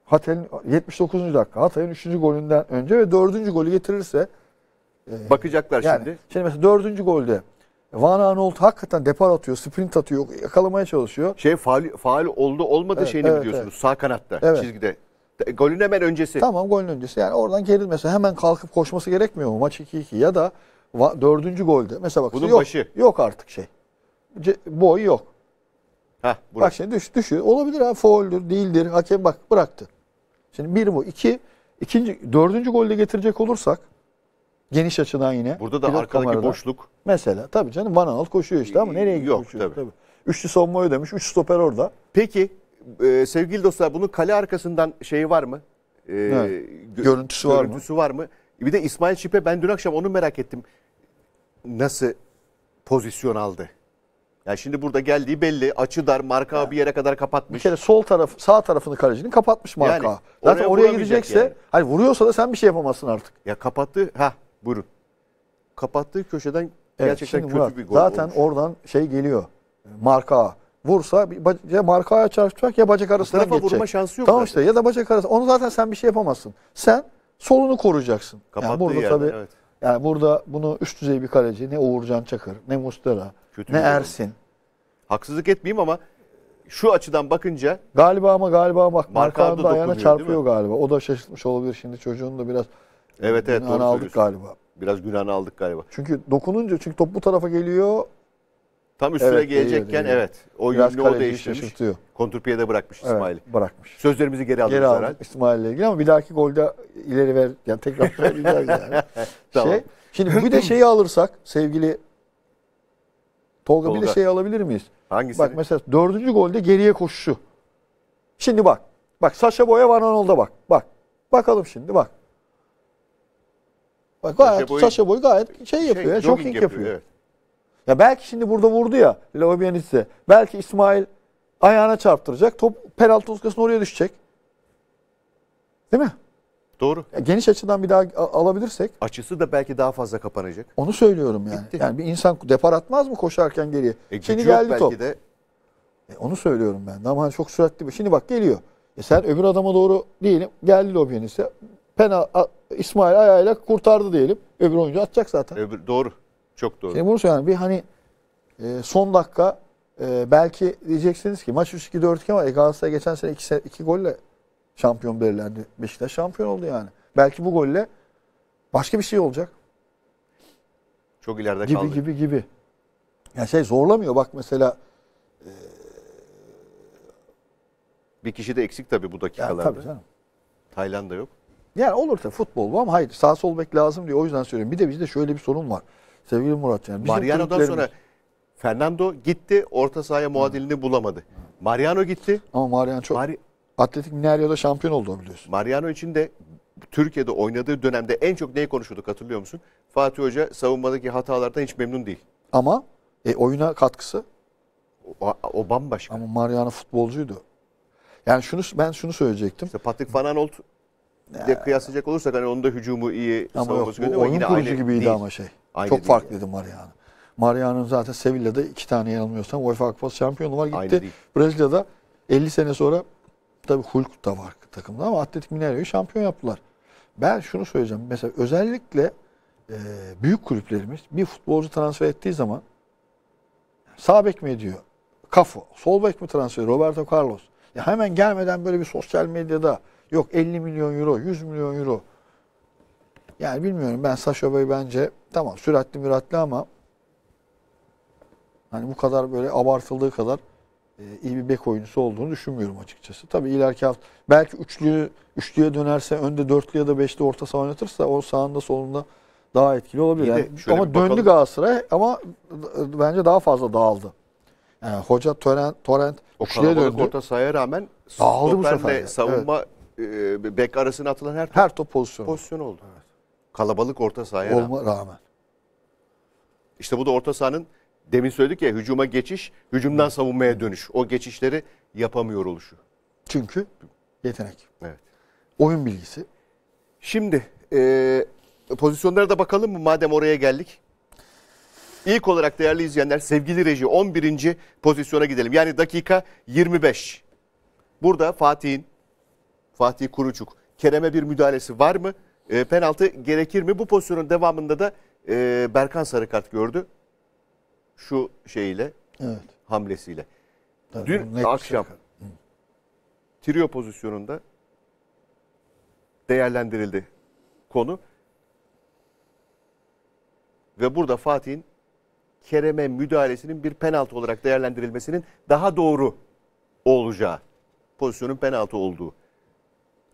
Hatay'ın 79. dakika Hatay'ın 3. golünden önce ve 4. golü getirirse Bakacaklar yani şimdi. şimdi. mesela 4. golde Van Aanholt hakikaten depar atıyor, sprint atıyor, yakalamaya çalışıyor. Şey faal, faal oldu olmadı Evet, şeyini evet, biliyorsunuz. evet. Sağ kanatta Evet. çizgide. De- Golün hemen öncesi. Tamam golün öncesi. Yani oradan geri mesela hemen kalkıp koşması gerekmiyor mu? Maç 2-2 ya da dördüncü golde mesela bak Bunun yok, başı. yok artık şey. Boy yok. Heh, Bak burası. şimdi düş, düşüyor. Olabilir ha fauldür, değildir. Hakem bak bıraktı. Şimdi bir bu. iki ikinci, dördüncü golde getirecek olursak geniş açıdan yine. Burada da arkadaki kameradan. boşluk. Mesela tabii canım Van Aanholt koşuyor işte ama nereye gidiyor? Yok, koşuyor? tabii. Üçlü savunma ödemiş. Üç stoper orada. Peki e, sevgili dostlar bunun kale arkasından şeyi var mı? E, gö- Görüntüsü var mı? görüntüsü var mı? Bir de İsmail Çipe ben dün akşam onu merak ettim. Nasıl pozisyon aldı? Yani şimdi burada geldiği belli. Açı dar, marka bir yere kadar Bir kapatmış. kere sol taraf, sağ tarafını kalecinin kapatmış marka. Yani Zaten oraya oraya gidecekse, yani. hani vuruyorsa da sen bir şey yapamazsın artık. Ya kapattı. Ha buyurun. Kapattığı köşeden Evet, gerçekten kötü Murat, bir gol Zaten olmuş. oradan şey geliyor. Marka vursa bir ya markaya çarpacak ya bacak tarafa geçecek. vurma şansı yok Tamam zaten. işte ya da bacak arası. Onu zaten sen bir şey yapamazsın. Sen solunu koruyacaksın. Kapattığı yani burada yerden, tabii evet. Yani burada bunu üst düzey bir kaleci ne Uğurcan Çakır, ne Mustera, Kötü ne. Ersin. Haksızlık etmeyeyim ama şu açıdan bakınca Galiba ama galiba bak Marka Marka da ayağına çarpıyor galiba. O da şaşırtmış olabilir şimdi çocuğun da biraz Evet, evet, doğru aldık galiba. biraz günahını aldık galiba. Çünkü dokununca çünkü top bu tarafa geliyor. Tam üstüne Evet, gelecekken geliyor. evet. O yönünü o değiştirmiş. şaşırtıyor. Kontrpiyede bırakmış Evet, İsmail'i. bırakmış. Sözlerimizi geri alıyoruz Geri aldık İsmail'le ilgili ama bir dahaki golde ileri ver. Yani tekrar söyleyeceğiz yani. Tamam. şey, şimdi bir de şeyi alırsak sevgili Tolga, bir de Tolga. şeyi alabilir miyiz? Hangisi? Bak mesela dördüncü golde geriye koşuşu. Şimdi bak. Bak Saşa Boya Van Aanholt'a bak. Bak. Bakalım şimdi bak. Bak gayet Saşa Boy gayet şey yapıyor. ya, jogging jogging yapıyor. evet. Ya belki şimdi burada vurdu ya Lobianitse. Belki İsmail ayağına çarptıracak. Top penaltı noktasına oraya düşecek. Değil mi? Doğru. Ya geniş açıdan bir daha alabilirsek Açısı da belki daha fazla kapanacak. onu söylüyorum yani. Bitti. Yani bir insan depar atmaz mı koşarken geriye? E, şimdi geldi belki top. de. E, onu söylüyorum ben ama hani çok süratli bir. Şimdi bak geliyor. E sen öbür adama doğru diyelim. Geldi Lobianitse. Pena İsmail ayağıyla kurtardı diyelim. Öbür oyuncu atacak zaten. Öbür, doğru. Çok doğru. Şimdi bunu söylüyorum. Bir hani e, son dakika e, belki diyeceksiniz ki maç 3-2 4-2 ama e, Galatasaray geçen sene 2 iki, iki golle şampiyon belirlendi. Beşiktaş şampiyon oldu yani. Belki bu golle başka bir şey olacak. Çok ileride Gibi kaldı. gibi gibi. Ya şey zorlamıyor bak mesela. Bir kişi de eksik tabii bu dakikalarda. tabii canım. Tayland'da yok. Yani olur da futbol bu ama hayır sağ sol bek lazım diyor. O yüzden söylüyorum. Bir de bizde şöyle bir sorun var. Sevgili Murat yani. Mariano'dan sonra Fernando gitti. Orta sahaya muadilini bulamadı. Mariano gitti. ama Mariano çok Mari- Atletik Mineiro'da şampiyon oldu biliyorsun. Mariano için de Türkiye'de oynadığı dönemde en çok neyi konuşuyorduk hatırlıyor musun? Fatih Hoca savunmadaki hatalardan hiç memnun değil. Ama e, oyuna katkısı O, o bambaşka. Ama Mariano futbolcuydu. Yani şunu ben şunu söyleyecektim. İşte Patrick Van Aanholt de kıyaslayacak olursak hani onun da hücumu iyi, Ama yok bu oyun kurucu gibiydi değil. ama şey. Aynı Çok farklıydı Mariano. Mariano'nun zaten Sevilla'da iki tane yanılmıyorsam UEFA Kupası şampiyonu var gitti. Brezilya'da 50 sene sonra tabii Hulk da var takımda ama Atletik Mineiro'yu şampiyon yaptılar. Ben şunu söyleyeceğim. Mesela özellikle e, büyük kulüplerimiz bir futbolcu transfer ettiği zaman sağ bek mi ediyor? Cafu. Sol bek mi transfer ediyor? Roberto Carlos. Ya hemen gelmeden böyle bir sosyal medyada yok 50 milyon euro, 100 milyon euro. Yani bilmiyorum ben Sasha Bey bence tamam süratli müratli ama hani bu kadar böyle abartıldığı kadar e, iyi bir bek oyuncusu olduğunu düşünmüyorum açıkçası. Tabii ileriki hafta belki üçlü üçlüye dönerse önde dörtlü ya da beşli orta saha oynatırsa o sağında solunda daha etkili olabilir. Yani, ama döndü. Galatasaray ama bence daha fazla dağıldı. Yani hoca Torrent, Torrent O üçlüye döndü. orta sahaya rağmen Dağıldı bu sefer ya. savunma e, bek arasına atılan her, Her top pozisyonu pozisyon oldu. Kalabalık orta sahaya olma rağmen. İşte bu da orta sahanın demin söyledik ya hücuma geçiş, hücumdan savunmaya dönüş. O geçişleri yapamıyor oluşu. Çünkü yetenek. Evet. Oyun bilgisi. Şimdi e, pozisyonlara da bakalım mı madem oraya geldik. İlk olarak değerli izleyenler sevgili reji 11. pozisyona gidelim. Yani dakika 25. Burada Fatih'in Fatih Kuruçuk Kerem'e bir müdahalesi var mı? E, penaltı gerekir mi? Bu pozisyonun devamında da e, Berkan sarı kart gördü. Şu şeyiyle Evet. hamlesiyle. Tabii, Dün akşam trio pozisyonunda değerlendirildi konu. Ve burada Fatih'in Kerem'e müdahalesinin bir penaltı olarak değerlendirilmesinin daha doğru olacağı, pozisyonun penaltı olduğu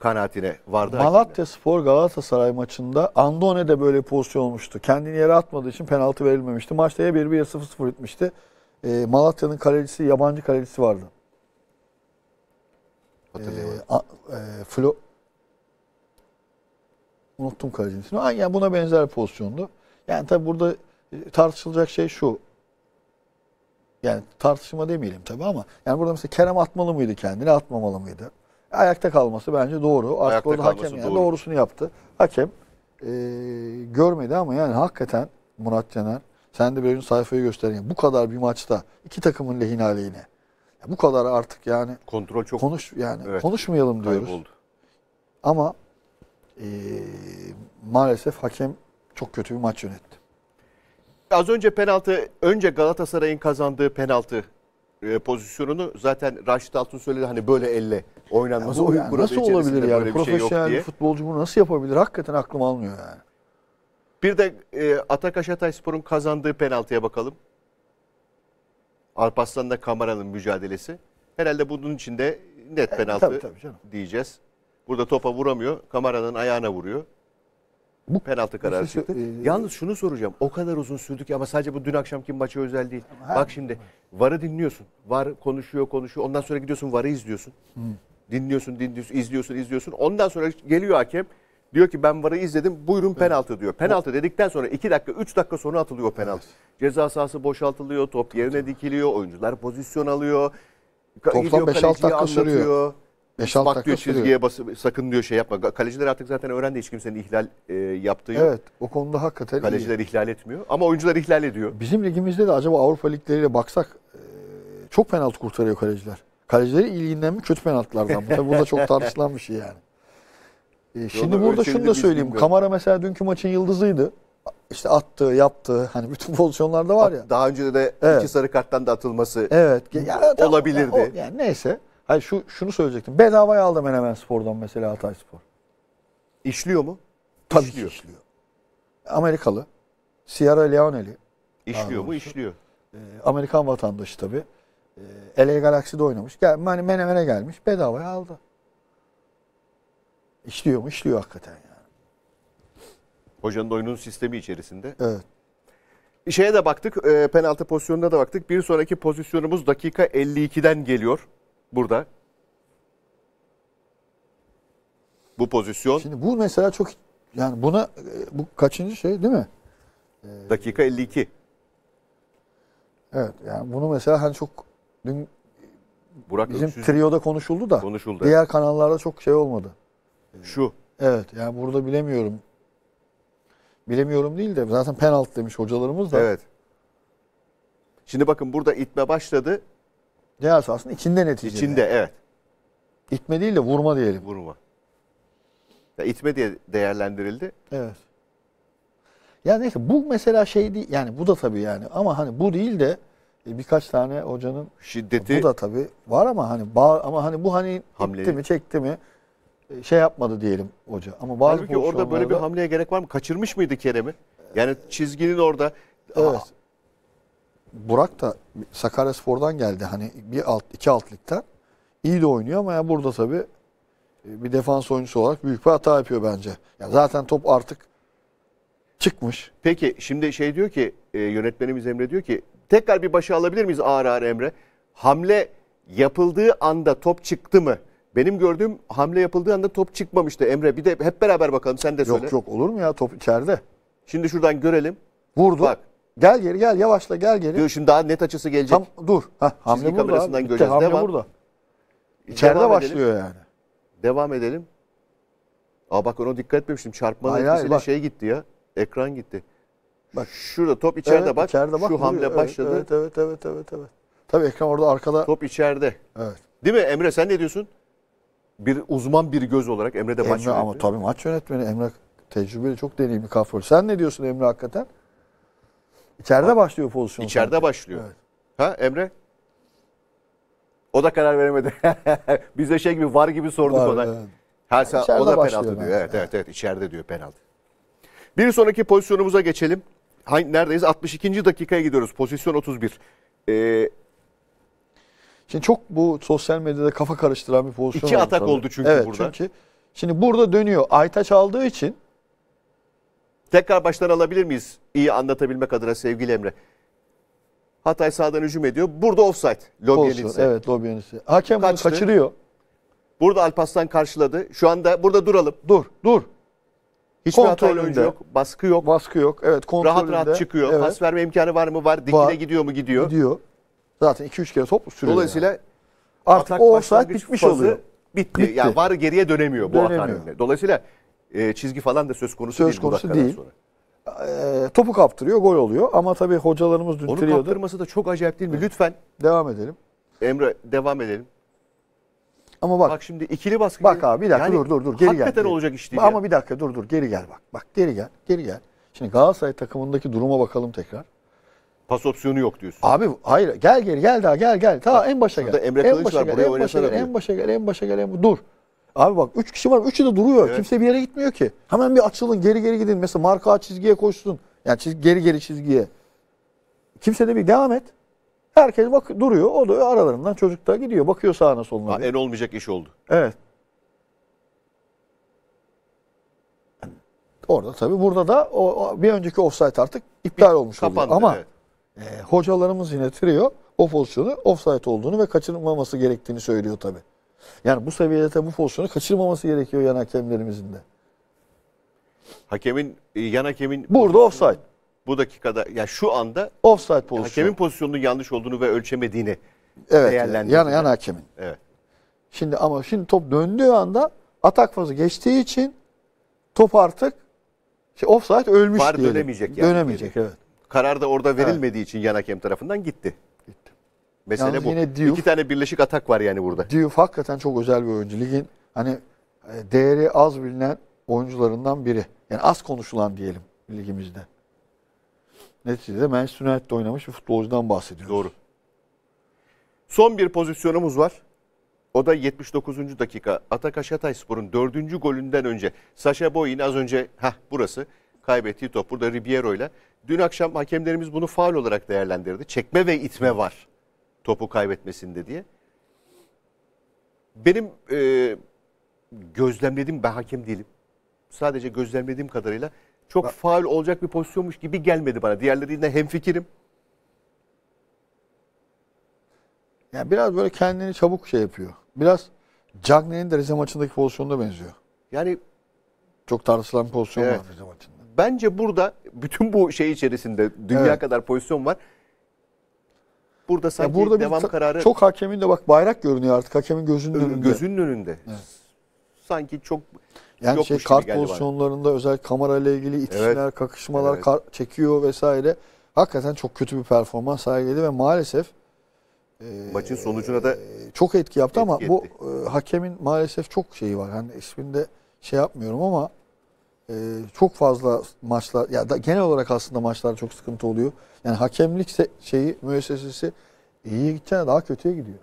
kanaatine vardı. Malatya Spor Galatasaray maçında Andone de böyle pozisyon olmuştu. Kendini yere atmadığı için penaltı verilmemişti. Maçta ya 1-1 ya 0-0 bitmişti. Ee, Malatya'nın kalecisi, yabancı kalecisi vardı. Hatırlayamadım. a- e, Flo unuttum. Ay, Yani buna benzer bir pozisyondu. Yani tabii burada e, tartışılacak şey şu. Yani tartışma demeyelim tabii ama yani burada mesela Kerem atmalı mıydı kendini, atmamalı mıydı? Ayakta kalması bence doğru. Artık Ayakta orada hakem yani doğru. doğrusunu yaptı. Hakem e, görmedi ama yani hakikaten Murat Caner sen de bir önce sayfayı gösterin. Bu kadar bir maçta iki takımın lehine aleyhine. Ya bu kadar artık yani Kontrol çok konuş yani Evet. konuşmayalım diyoruz. kayboldu. Ama e, maalesef hakem çok kötü bir maç yönetti. Az önce penaltı, önce Galatasaray'ın kazandığı penaltı e, pozisyonunu zaten Raşit Altun söyledi hani böyle elle oynanması Ya bu oyun yani nasıl olabilir yani? böyle bir şey yok Profesyonel diye. futbolcu bunu nasıl yapabilir? Hakikaten aklım almıyor yani. Bir de e, Atak Aşatayspor'un kazandığı penaltıya bakalım. Alparslan'la Kamara'nın mücadelesi. Herhalde bunun içinde net penaltı E, tabii, tabii canım. diyeceğiz. Burada topa vuramıyor. Kamara'nın ayağına vuruyor. Bu- penaltı kararı çıktı. e, Yalnız şunu soracağım. O kadar uzun sürdü ki ama sadece bu dün akşamki maça özel değil. her- Bak şimdi VAR'ı dinliyorsun. VAR konuşuyor konuşuyor. Ondan sonra gidiyorsun VAR'ı izliyorsun. Dinliyorsun dinliyorsun izliyorsun izliyorsun. Ondan sonra geliyor hakem. Diyor ki ben VAR'ı izledim buyurun penaltı diyor. Penaltı dedikten sonra 2 dakika 3 dakika sonra atılıyor penaltı. Ceza sahası boşaltılıyor. Top yerine dikiliyor. Oyuncular pozisyon alıyor. Toplam Gidiyor 5-6 kaleciye dakika sürüyor. anlatıyor. 5-6 Bak dakika diyor sürüyor. çizgiye basıp sakın diyor şey yapma. Kaleciler artık zaten öğrendi hiç kimsenin ihlal e, yaptığı yok. Evet o konuda hakikaten iyi. Kaleciler ihlal etmiyor ama oyuncular ihlal ediyor. Bizim ligimizde de acaba Avrupa ligleriyle baksak e, çok penaltı kurtarıyor kaleciler. Kalecileri iyiliğinden mi kötü penaltılardan mı? Tabii bu da çok tartışılan bir şey yani. E, şimdi burada şunu da söyleyeyim. Kamara mesela dünkü maçın yıldızıydı. İşte attığı, yaptığı hani bütün pozisyonlarda var ya. Daha önce de Evet. iki sarı karttan da atılması Evet. Ya, tamam, olabilirdi. ya, o- yani neyse. Hayır şu şunu söyleyecektim. Bedavaya aldım Menemen Spor'dan mesela Hatay Spor. işliyor mu? Tabii İşliyor. ki işliyor. Amerikalı. Sierra Leone'li. İşliyor mu? İşliyor. Ee, Amerikan vatandaşı tabii. Ee, LA Galaxy'de oynamış. Gel, hani Menemen'e gelmiş. Bedavaya aldı. İşliyor mu? İşliyor hakikaten yani. Hocanın oyunun sistemi içerisinde. Evet. Şeye de baktık, e, penaltı pozisyonuna da baktık. Bir sonraki pozisyonumuz dakika 52'den geliyor burada. Bu pozisyon Şimdi bu mesela çok yani buna e, bu kaçıncı şey değil mi? dakika 52. Evet. Yani bunu mesela hani çok dün Burak bizim Öksüz trio'da konuşuldu da konuşuldu. diğer kanallarda çok şey olmadı. Şu Evet. Yani burada bilemiyorum. Bilemiyorum değil de zaten penaltı demiş hocalarımız da. evet. Şimdi bakın burada itme başladı. Diğer aslında içinde netice. İçinde evet. İtme değil de vurma diyelim. Vurma. Ya itme diye değerlendirildi. Evet. Ya neyse bu mesela şey değil yani bu da tabii yani ama hani bu değil de e, birkaç tane hocanın Şiddeti bu da tabii var ama hani bağ, ama hani bu hani Hamleyi- itti mi çekti mi e, şey yapmadı diyelim hoca. Ama bazı Halbuki orada böyle bir hamleye gerek var mı? Kaçırmış mıydı Kerem'i? Yani çizginin orada Evet. Aa, Burak da Sakaryaspor'dan geldi hani bir alt iki alt ligden. İyi de oynuyor ama ya burada tabii e, bir defans oyuncusu olarak büyük bir hata yapıyor bence. Ya zaten top artık çıkmış. Peki şimdi şey diyor ki e, yönetmenimiz Emre diyor ki tekrar bir başa alabilir miyiz ağır ağır Emre? Hamle yapıldığı anda top çıktı mı? Benim gördüğüm hamle yapıldığı anda top çıkmamıştı Emre. Bir de hep beraber bakalım sen de söyle. Yok yok olur mu ya top içeride. Şimdi şuradan görelim. Vurdu. Bak. Gel geri gel yavaşla gel geri. Diyor şimdi daha net açısı gelecek. Tam dur. Heh, hamle Çizgi burada. kamerasından abi. Göreceğiz. Hamle Devam. burada. İçeride Devam başlıyor Edelim. yani. Devam edelim. Aa bak ona dikkat etmemiştim. Çarpmanın etkisiyle şey gitti ya. Ekran gitti. Bak. Şurada top içeride Evet, bak. içeride bak. Şu hamle vuruyor. başladı. Evet, evet, evet, evet, evet. Tabii ekran orada arkada. Top içeride. Evet. Değil mi Emre sen ne diyorsun? Bir uzman bir göz olarak Emre de maç Emre ama tabii maç yönetmeni Emre tecrübeli çok deneyimli kafol. Sen ne diyorsun Emre hakikaten? İçeride başlıyor pozisyon. İçeride sanki. başlıyor. Evet. Ha Emre? O da karar veremedi. Biz de şey gibi var gibi sorduk Var, ona. evet. Ha, sen, İçeride o da penaltı diyor. bence. Evet, evet evet içeride diyor penaltı. Bir sonraki pozisyonumuza geçelim. Hangi, neredeyiz? 62. dakikaya gidiyoruz. Pozisyon 31. Ee, Şimdi çok bu sosyal medyada kafa karıştıran bir pozisyon İki oldu atak tabii. oldu çünkü evet, burada. Çünkü şimdi burada dönüyor. Aytaç aldığı için tekrar baştan alabilir miyiz? İyi anlatabilmek adına sevgili Emre. Hatay sağdan hücum ediyor. Burada offside. pozisyon. Lobyenitse. Evet Lobyenitse. Hakem bunu Kaçtı. kaçırıyor. Burada Alpaslan karşıladı. Şu anda burada duralım. Dur dur. Hiçbir Kontrolünde. yok. Baskı yok. Baskı yok. Evet kontrolünde. Rahat rahat çıkıyor. Evet, Pas verme imkanı var mı? Var. Dikine Var. gidiyor mu? Gidiyor. gidiyor. Zaten 2-3 kere top sürüyor. Dolayısıyla yani. artık o başlangıç bitmiş oluyor. Bitti. Bitti. Yani var geriye dönemiyor bu Dönemiyor. hata önüne. Dolayısıyla e, çizgi falan da söz konusu Söz değil bu konusu değil. sonra. Ee, topu kaptırıyor, gol oluyor. Ama tabii hocalarımız dün Onu kaptırması da çok acayip değil mi? Lütfen Devam edelim. Emre devam edelim. Ama bak, Bak, şimdi ikili baskı. bak abi bir dakika Yani dur dur dur geri gel. Hakikaten olacak iş değil. Ama ya. bir dakika dur dur geri gel bak. Bak geri gel. Geri gel. Şimdi Galatasaray takımındaki duruma bakalım tekrar. Pas opsiyonu yok diyorsun. Abi hayır gel geri gel daha gel gel. Ta en başa gel. Emre en başa var, gel, buraya en başa gel, diyor. en başa gel, en başa gel, en dur. Abi bak 3 kişi var. Üçü de duruyor. Evet. Kimse bir yere gitmiyor ki. Hemen bir açılın, geri geri gidin. Mesela marka çizgiye koşsun. Yani çiz, geri geri çizgiye. Kimse de bir devam et. Herkes bak duruyor. O da aralarından çocuk da gidiyor. Bakıyor sağına soluna. Ha, en olmayacak iş oldu. Evet. Orada tabii burada da o, o bir önceki offside artık iptal olmuş Kapandı. oluyor. Ama evet. e, hocalarımız yine trio o pozisyonu offside olduğunu ve kaçırılmaması gerektiğini söylüyor tabii. Yani bu seviyede tabii bu pozisyonu kaçırmaması gerekiyor yan hakemlerimizin de. Hakemin e, yan hakemin Burada offside. Bu dakikada ya şu anda Offside pozisyonu. hakemin pozisyonunun yanlış olduğunu ve ölçemediğini evet, değerlendirdi. yan, yan hakemin. evet. Şimdi ama şimdi top döndüğü anda atak fazı geçtiği için top artık şey, offside ölmüş Var diyelim. dönemeyecek yani. Dönemeyecek evet. Karar da orada verilmediği için yan hakem tarafından gitti. Gitti. Mesele Yalnız bu. yine Diouf- İki tane birleşik atak var yani burada. Diouf hakikaten çok özel bir oyuncu. Ligin hani e, değeri az bilinen oyuncularından biri. Yani az konuşulan diyelim ligimizde. Neticede Manchester United'de oynamış bir futbolcudan bahsediyoruz. Doğru. Son bir pozisyonumuz var. O da 79. dakika. Atakaş Hatayspor'un 4. golünden önce Sasha Boy'in az önce hah burası kaybettiği top burada Ribeiro ile. Dün akşam hakemlerimiz bunu faul olarak değerlendirdi. Çekme ve itme var topu kaybetmesinde diye. Benim e, gözlemlediğim ben hakem değilim. Sadece gözlemlediğim kadarıyla çok faul olacak bir pozisyonmuş gibi gelmedi bana. Diğerleriyle hemfikirim. Yani biraz böyle kendini çabuk şey yapıyor. Biraz Cagney'in de Rize maçındaki pozisyonuna benziyor. Yani Çok tartışılan bir pozisyon Evet. var Rize maçında. bence burada bütün bu şey içerisinde dünya Evet. kadar pozisyon var. Burada Ya sanki burada bir devam kararı çok hakemin de bak bayrak görünüyor artık hakemin gözünün ön- önünde. gözünün önünde. Sanki çok Yani yokmuş şey kart geldi bana. pozisyonlarında özel kamerayla ilgili itişler, Evet. kakışmalar Evet. kar- çekiyor vesaire. Hakikaten çok kötü bir performans sergiledi ve maalesef maçın sonucuna da e, çok etki yaptı ama Etki bu etti. e, hakemin maalesef çok şeyi var. Hani isminde şey yapmıyorum ama e, çok fazla maçlar ya da genel olarak aslında maçlar çok sıkıntı oluyor. Yani hakemlik şeyi müessesesi iyiye gideceğine daha kötüye gidiyor.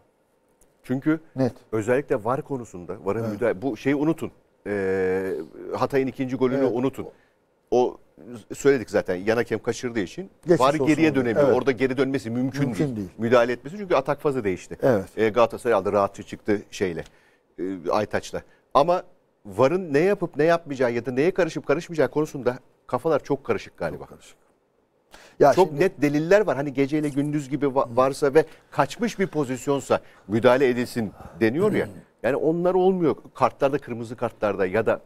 çünkü Net. özellikle var konusunda varın Evet. müdahale bu şeyi unutun. Ee, Hatay'ın ikinci golünü Evet. unutun. O söyledik zaten yan hakem kaçırdığı için Geçmiş var geriye dönemiyor. Evet. Orada geri dönmesi mümkün, Mümkün değil. değil. Müdahale etmesi çünkü atak fazı değişti. Evet. E, Galatasaray aldı rahatça çıktı şeyle e, Aytaç'la. Ama VAR'ın ne yapıp ne yapmayacağı ya da neye karışıp karışmayacağı konusunda kafalar çok karışık galiba. Çok, Ya şimdi- net deliller var. Hani geceyle gündüz gibi va- varsa ve kaçmış bir pozisyonsa müdahale edilsin deniyor ya. Yani onlar olmuyor. Kartlarda kırmızı kartlarda ya da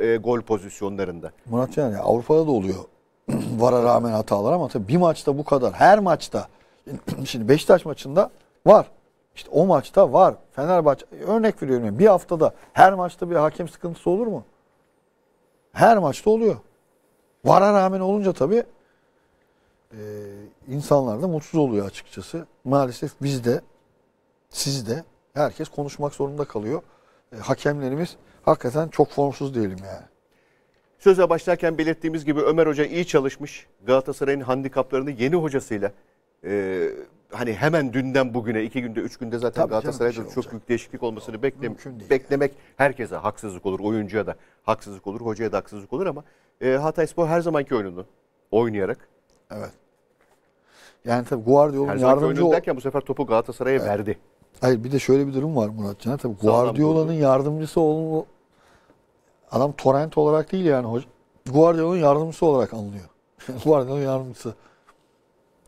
e, gol pozisyonlarında. Murat yani Avrupa'da da oluyor. Vara rağmen hatalar ama tabii bir maçta bu kadar. Her maçta. Şimdi Beşiktaş maçında var. İşte o maçta var. Fenerbahçe örnek veriyorum. yani Bir haftada her maçta bir hakem sıkıntısı olur mu? Her maçta oluyor. Vara rağmen olunca tabii e, insanlar da mutsuz oluyor açıkçası. Maalesef biz de siz de herkes konuşmak zorunda kalıyor. E, hakemlerimiz hakikaten çok formsuz diyelim yani. Söze başlarken belirttiğimiz gibi Ömer Hoca iyi çalışmış. Galatasaray'ın handikaplarını yeni hocasıyla e, hani hemen dünden bugüne iki günde üç günde zaten Tabii canım, Galatasaray'da bir şey çok olacak. büyük değişiklik olmasını bekle, Mümkün değil beklemek herkese haksızlık olur. Oyuncuya da haksızlık olur, hocaya da haksızlık olur ama e, Hatayspor her zamanki oyununu oynayarak Evet. Yani tabii her Guardiola'nın zamanki yardımcı oyununu derken bu sefer topu Galatasaray'a verdi. Hayır bir de şöyle bir durum var Muratcan. Tabii Guardiola'nın yardımcısı olma adam Torrent olarak değil yani hoca. Guardiola'nın yardımcısı olarak anılıyor. Guardiola'nın yardımcısı.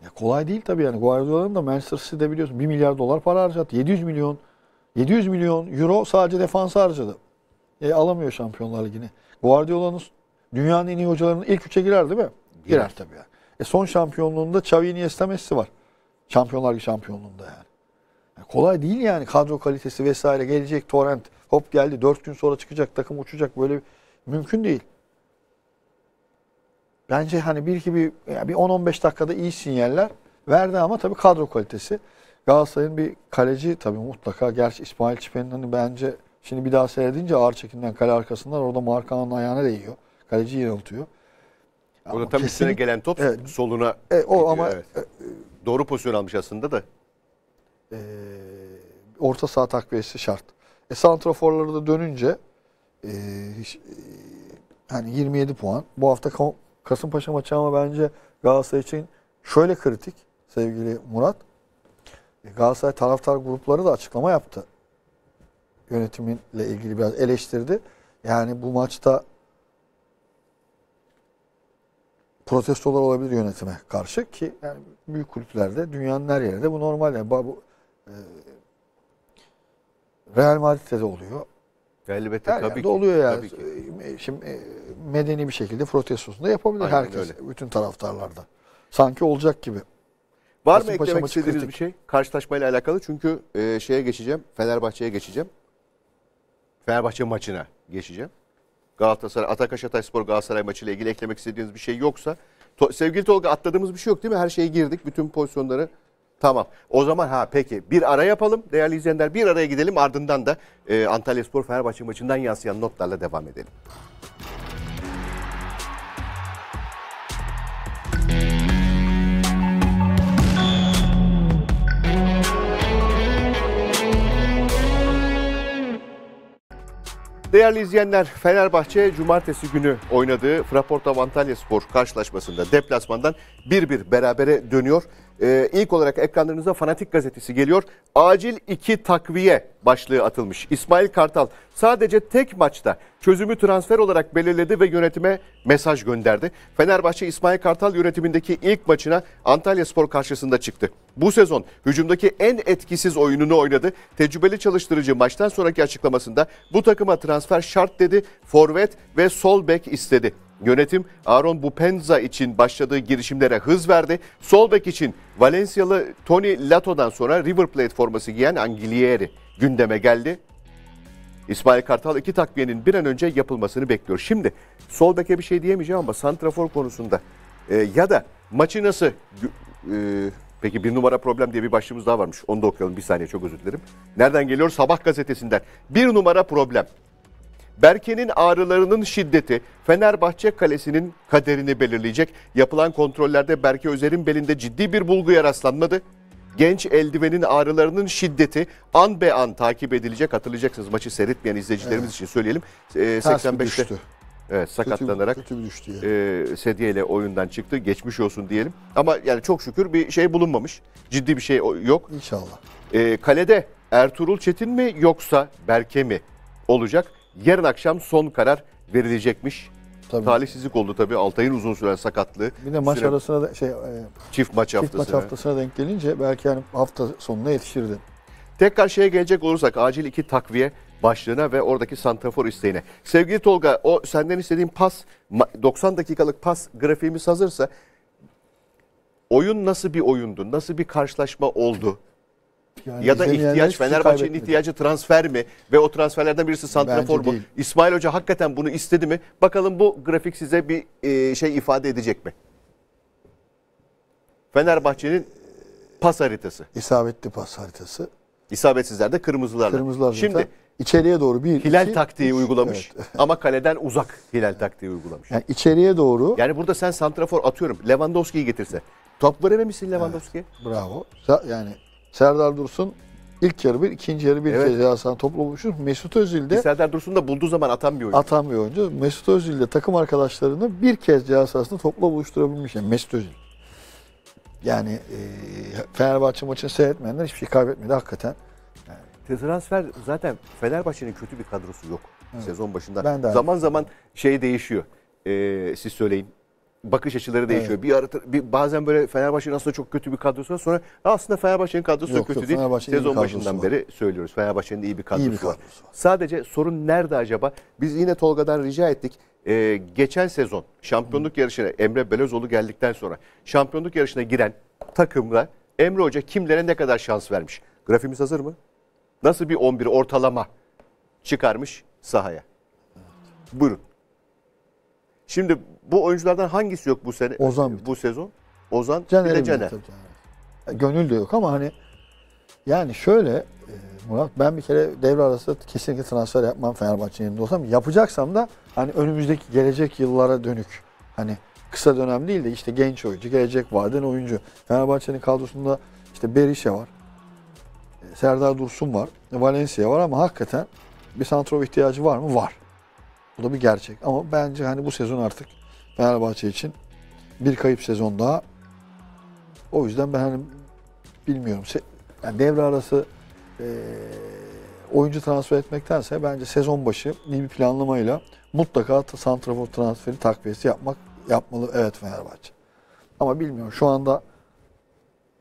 Ya kolay değil tabii yani. Guardiola'nın da Manchester City'de biliyorsun 1 milyar dolar para harcadı. 700 milyon 700 milyon euro sadece defansa harcadı. E, alamıyor Şampiyonlar Ligi'ni. Guardiola'nın dünyanın en iyi hocalarının ilk üçe girer değil mi? Girer, Girer. tabii yani. E, son şampiyonluğunda Xavi Iniesta Messi var. Şampiyonlar Ligi şampiyonluğunda yani. Kolay değil yani kadro kalitesi vesaire gelecek torrent hop geldi 4 gün sonra çıkacak takım uçacak böyle mümkün değil. Bence hani bir iki bir, yani bir 10-15 dakikada iyi sinyaller verdi ama tabii kadro kalitesi. Galatasaray'ın bir kaleci tabii mutlaka gerçi İsmail Çipen'in hani bence şimdi bir daha seyredince ağır çekimden kale arkasından orada Markan'ın ayağına değiyor. Kaleci yanıltıyor. O da Ama tam üstüne gelen top Evet. soluna E, o gidiyor, ama evet. Doğru pozisyon almış aslında da. E, orta saha takviyesi şart. E, santraforları da dönünce e, hiç- e, hani 27 puan. Bu hafta Ka- Kasımpaşa maçı ama bence Galatasaray için şöyle kritik sevgili Murat. E, Galatasaray taraftar grupları da açıklama yaptı. Yönetiminle ilgili biraz eleştirdi. Yani bu maçta protestolar olabilir yönetime karşı ki yani büyük kulüplerde dünyanın her yerinde bu normal yani bu e, Real Madrid'de de oluyor. Elbette Her tabii ki. oluyor yani. Tabii ki. E, Şimdi e, medeni bir şekilde protestosunu da yapabilir Aynen herkes. öyle. Bütün taraftarlarda. Sanki olacak gibi. Var mı Kasımpaşa eklemek istediğiniz kritik. bir şey? Karşılaşmayla alakalı çünkü e, şeye geçeceğim. Fenerbahçe'ye geçeceğim. Fenerbahçe maçına geçeceğim. Galatasaray, Atakaş Hatayspor Galatasaray maçıyla ilgili eklemek istediğiniz bir şey yoksa. To- sevgili Tolga atladığımız bir şey yok değil mi? Her şeye girdik. Bütün pozisyonları. Tamam. O zaman ha peki bir ara yapalım değerli izleyenler. Bir araya gidelim ardından da e, Antalya Spor Fenerbahçe maçından yansıyan notlarla devam edelim. Değerli izleyenler, Fenerbahçe cumartesi günü oynadığı Fraporta Antalya Spor karşılaşmasında deplasmandan 1-1 berabere dönüyor. Ee, ilk olarak ekranlarınıza Fanatik Gazetesi geliyor. Acil iki takviye başlığı atılmış. İsmail Kartal sadece tek maçta çözümü transfer olarak belirledi ve yönetime mesaj gönderdi. Fenerbahçe İsmail Kartal yönetimindeki ilk maçına Antalya Spor karşısında çıktı. Bu sezon hücumdaki en etkisiz oyununu oynadı. Tecrübeli çalıştırıcı maçtan sonraki açıklamasında bu takıma transfer şart dedi. Forvet ve sol bek istedi. Yönetim Aaron Bupenza için başladığı girişimlere hız verdi. Sol bek için Valencialı Tony Lato'dan sonra River Plate forması giyen Anguillieri gündeme geldi. İsmail Kartal iki takviyenin bir an önce yapılmasını bekliyor. Şimdi sol beke bir şey diyemeyeceğim ama santrafor konusunda e, ya da maçı nasıl e, peki bir numara problem diye bir başlığımız daha varmış. Onu da okuyalım bir saniye çok özür dilerim. Nereden geliyor? Sabah gazetesinden. Bir numara problem. Berke'nin ağrılarının şiddeti Fenerbahçe kalesinin kaderini belirleyecek. Yapılan kontrollerde Berke Özer'in belinde ciddi bir bulguya rastlanmadı. Genç eldivenin ağrılarının şiddeti an be an takip edilecek. Hatırlayacaksınız maçı seyretmeyen izleyicilerimiz için söyleyelim. Ee, Ters bir 85'te düştü. evet, sakatlanarak Kötü, kötü düştü yani. e, sedyeyle oyundan çıktı. Geçmiş olsun diyelim. Ama yani çok şükür bir şey bulunmamış. Ciddi bir şey yok. İnşallah. E, kalede Ertuğrul Çetin mi yoksa Berke mi olacak? Yarın akşam son karar verilecekmiş. Tabii. Talihsizlik oldu tabii Altay'ın uzun süren sakatlığı. Bir de maç Süre- arasına da şey e, çift maç çift haftası. maç haftasına denk gelince belki yani hafta sonuna yetişirdi. Tekrar şeye gelecek olursak acil iki takviye başlığına ve oradaki santrafor isteğine. Sevgili Tolga o senden istediğim pas ma- 90 dakikalık pas grafiğimiz hazırsa oyun nasıl bir oyundu? Nasıl bir karşılaşma oldu? Yani ya da ihtiyaç şey Fenerbahçe'nin ihtiyacı transfer mi ve o transferlerden birisi santrafor mu? değil. İsmail Hoca hakikaten bunu istedi mi? Bakalım bu grafik size bir e, şey ifade edecek mi? Fenerbahçe'nin pas haritası. İsabetli pas haritası. İsabetsizlerde kırmızılarla. Kırmızılar zaten. Şimdi içeriye doğru bir Hilal iki, taktiği üç. uygulamış Evet. ama kaleden uzak Hilal taktiği uygulamış. Yani içeriye doğru Yani burada sen santrafor atıyorum Lewandowski'yi getirse. Top verememişsin Lewandowski'ye. bravo. Sa- Yani Serdar Dursun ilk yarı bir, ikinci yarı bir Evet. kez cezasını topla bulmuştur. Mesut Özil de Serdar Dursun da bulduğu zaman atan bir oyuncu. atan bir oyuncu. Mesut Özil de takım arkadaşlarını bir kez sahasında topla buluşturabilmiş. Yani Mesut Özil. Yani e, Fenerbahçe maçını seyretmeyenler hiçbir şey kaybetmedi hakikaten. Transfer zaten Fenerbahçe'nin kötü bir kadrosu yok sezon başında. Ben de zaman zaman şey değişiyor. Ee, siz söyleyin. Bakış açıları değişiyor. Bir, ara, bir bazen böyle Fenerbahçe'nin aslında çok kötü bir kadrosu var. Sonra aslında Fenerbahçe'nin kadrosu Yok, kötü yok, değil. İyi bir Sezon başından var. beri söylüyoruz. Fenerbahçe'nin iyi bir kadrosu, bir var. kadrosu var. Sadece sorun nerede acaba? Biz yine Tolga'dan rica ettik. Ee, geçen sezon şampiyonluk yarışına Emre Belözoğlu geldikten sonra şampiyonluk yarışına giren takımda Emre Hoca kimlere ne kadar şans vermiş? Grafimiz hazır mı? Nasıl bir 11 ortalama çıkarmış sahaya? Buyurun. Şimdi bu oyunculardan hangisi yok bu sene? Ozan bir bu sezon. Ozan bir de bir Caner. tabii Caner. Gönül de yok ama hani yani şöyle e, Murat ben bir kere devre arası kesinlikle transfer yapmam Fenerbahçe'nin yerinde olsam. Yapacaksam da hani önümüzdeki gelecek yıllara dönük hani kısa dönem değil de işte genç oyuncu, gelecek vaden oyuncu. Fenerbahçe'nin kadrosunda işte Berisha var. e, Serdar Dursun var. Valencia var ama hakikaten bir santrov ihtiyacı var mı? Var. Bu da bir gerçek. Ama bence hani bu sezon artık Fenerbahçe için bir kayıp sezon daha. O yüzden ben hani bilmiyorum. Yani devre arası eee, oyuncu transfer etmektense bence sezon başı iyi bir planlamayla mutlaka santrafor transferi takviyesi yapmak yapmalı. Evet Fenerbahçe. Ama bilmiyorum şu anda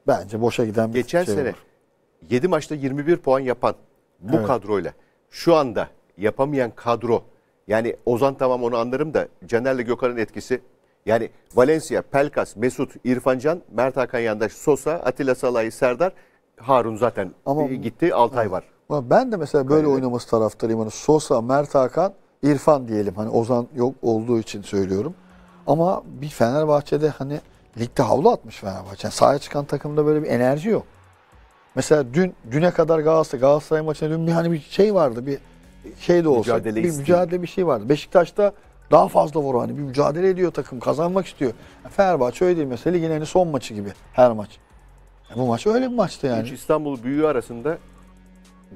bence boşa giden bir Geçen şey sene var. 7 maçta 21 puan yapan bu Evet. kadroyla şu anda yapamayan kadro yani Ozan tamam onu anlarım da Caner'le Gökhan'ın etkisi yani Valencia, Pelkas, Mesut, İrfancan, Mert Hakan Yandaş, Sosa, Atilla Salay, Serdar, Harun zaten Ama- gitti. Altay var. Ama Ben de mesela böyle Kalede. oynaması taraftarıyım. Hani Sosa, Mert Hakan, İrfan diyelim. Hani Ozan yok olduğu için söylüyorum. Ama bir Fenerbahçe'de hani ligde havlu atmış Fenerbahçe. Yani sahaya çıkan takımda böyle bir enerji yok. Mesela dün düne kadar Galatasaray, Galatasaray maçında dün bir hani bir şey vardı. Bir şey de olsa Mücadele bir mücadele bir şey vardı. Beşiktaş'ta daha fazla var hani bir mücadele ediyor takım kazanmak istiyor. Fenerbahçe öyle değil mesela ligin hani son maçı gibi her maç. Ya bu maç öyle bir maçtı yani. Üç İstanbul büyüğü arasında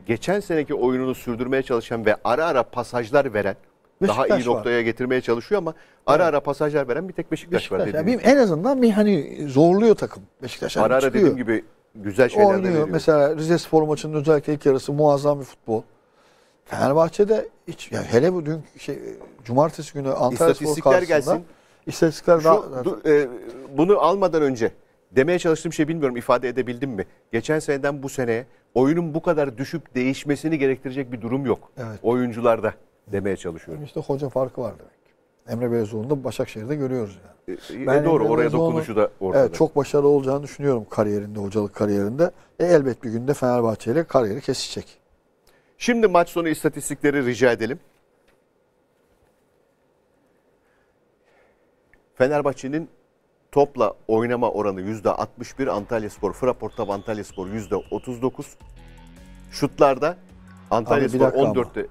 geçen seneki oyununu sürdürmeye çalışan ve ara ara pasajlar veren daha Beşiktaş iyi var. noktaya getirmeye çalışıyor ama ara ara pasajlar veren bir tek Beşiktaş, var Beşiktaş. Yani dediğiniz. bir- en azından bir hani zorluyor takım. Beşiktaş Ara ara çıkıyor. dediğim gibi güzel şeyler oynuyor. veriyor. Mesela Rize Spor maçının özellikle ilk yarısı muazzam bir futbol. Fenerbahçe'de hiç yani hele bu dün şey cumartesi günü Antalya Spor İstatistikler karşısında gelsin. istatistikler Şu, daha du- e, bunu almadan önce demeye çalıştığım şey bilmiyorum ifade edebildim mi? Geçen seneden bu seneye oyunun bu kadar düşüp değişmesini gerektirecek bir durum yok. Evet. Oyuncularda demeye çalışıyorum. işte hoca farkı var demek. Emre Belezoğlu'nu da Başakşehir'de görüyoruz yani. E, Ben e, doğru Emre oraya dokunuşu da ortada. Evet çok başarılı olacağını düşünüyorum kariyerinde, hocalık kariyerinde. E, elbet bir günde Fenerbahçe ile kariyeri kesişecek. Şimdi maç sonu istatistikleri rica edelim. Fenerbahçe'nin topla oynama oranı %61, Antalya Spor, Fraport'ta Antalya Spor %39. Şutlarda Antalya Abi Spor dakika ama. 14'te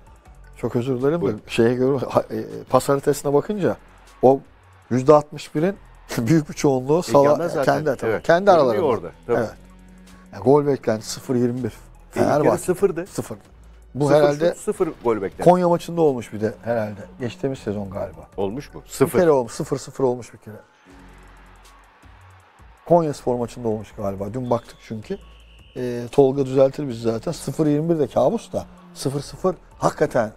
Çok özür dilerim de Buyurun. şeye göre e, pas haritasına bakınca o %61'in büyük bir çoğunluğu sala, E, yana zaten, kendi evet. kendi Görünüyor aralarında. orada, tabii. Evet. Yani gol beklenti 0.21. E, Fenerbahçe sıfırdı. sıfır. Bu Sıfır herhalde şut, sıfır gol beklenti. Konya maçında olmuş bir de herhalde. Geçtiğimiz sezon galiba. Olmuş mu? Bir Sıfır. kere olmuş. 0-0 olmuş bir kere. Konya spor maçında olmuş galiba. Dün baktık çünkü. Ee, Tolga düzeltir bizi zaten. 0-21 de kabus da. 0-0 hakikaten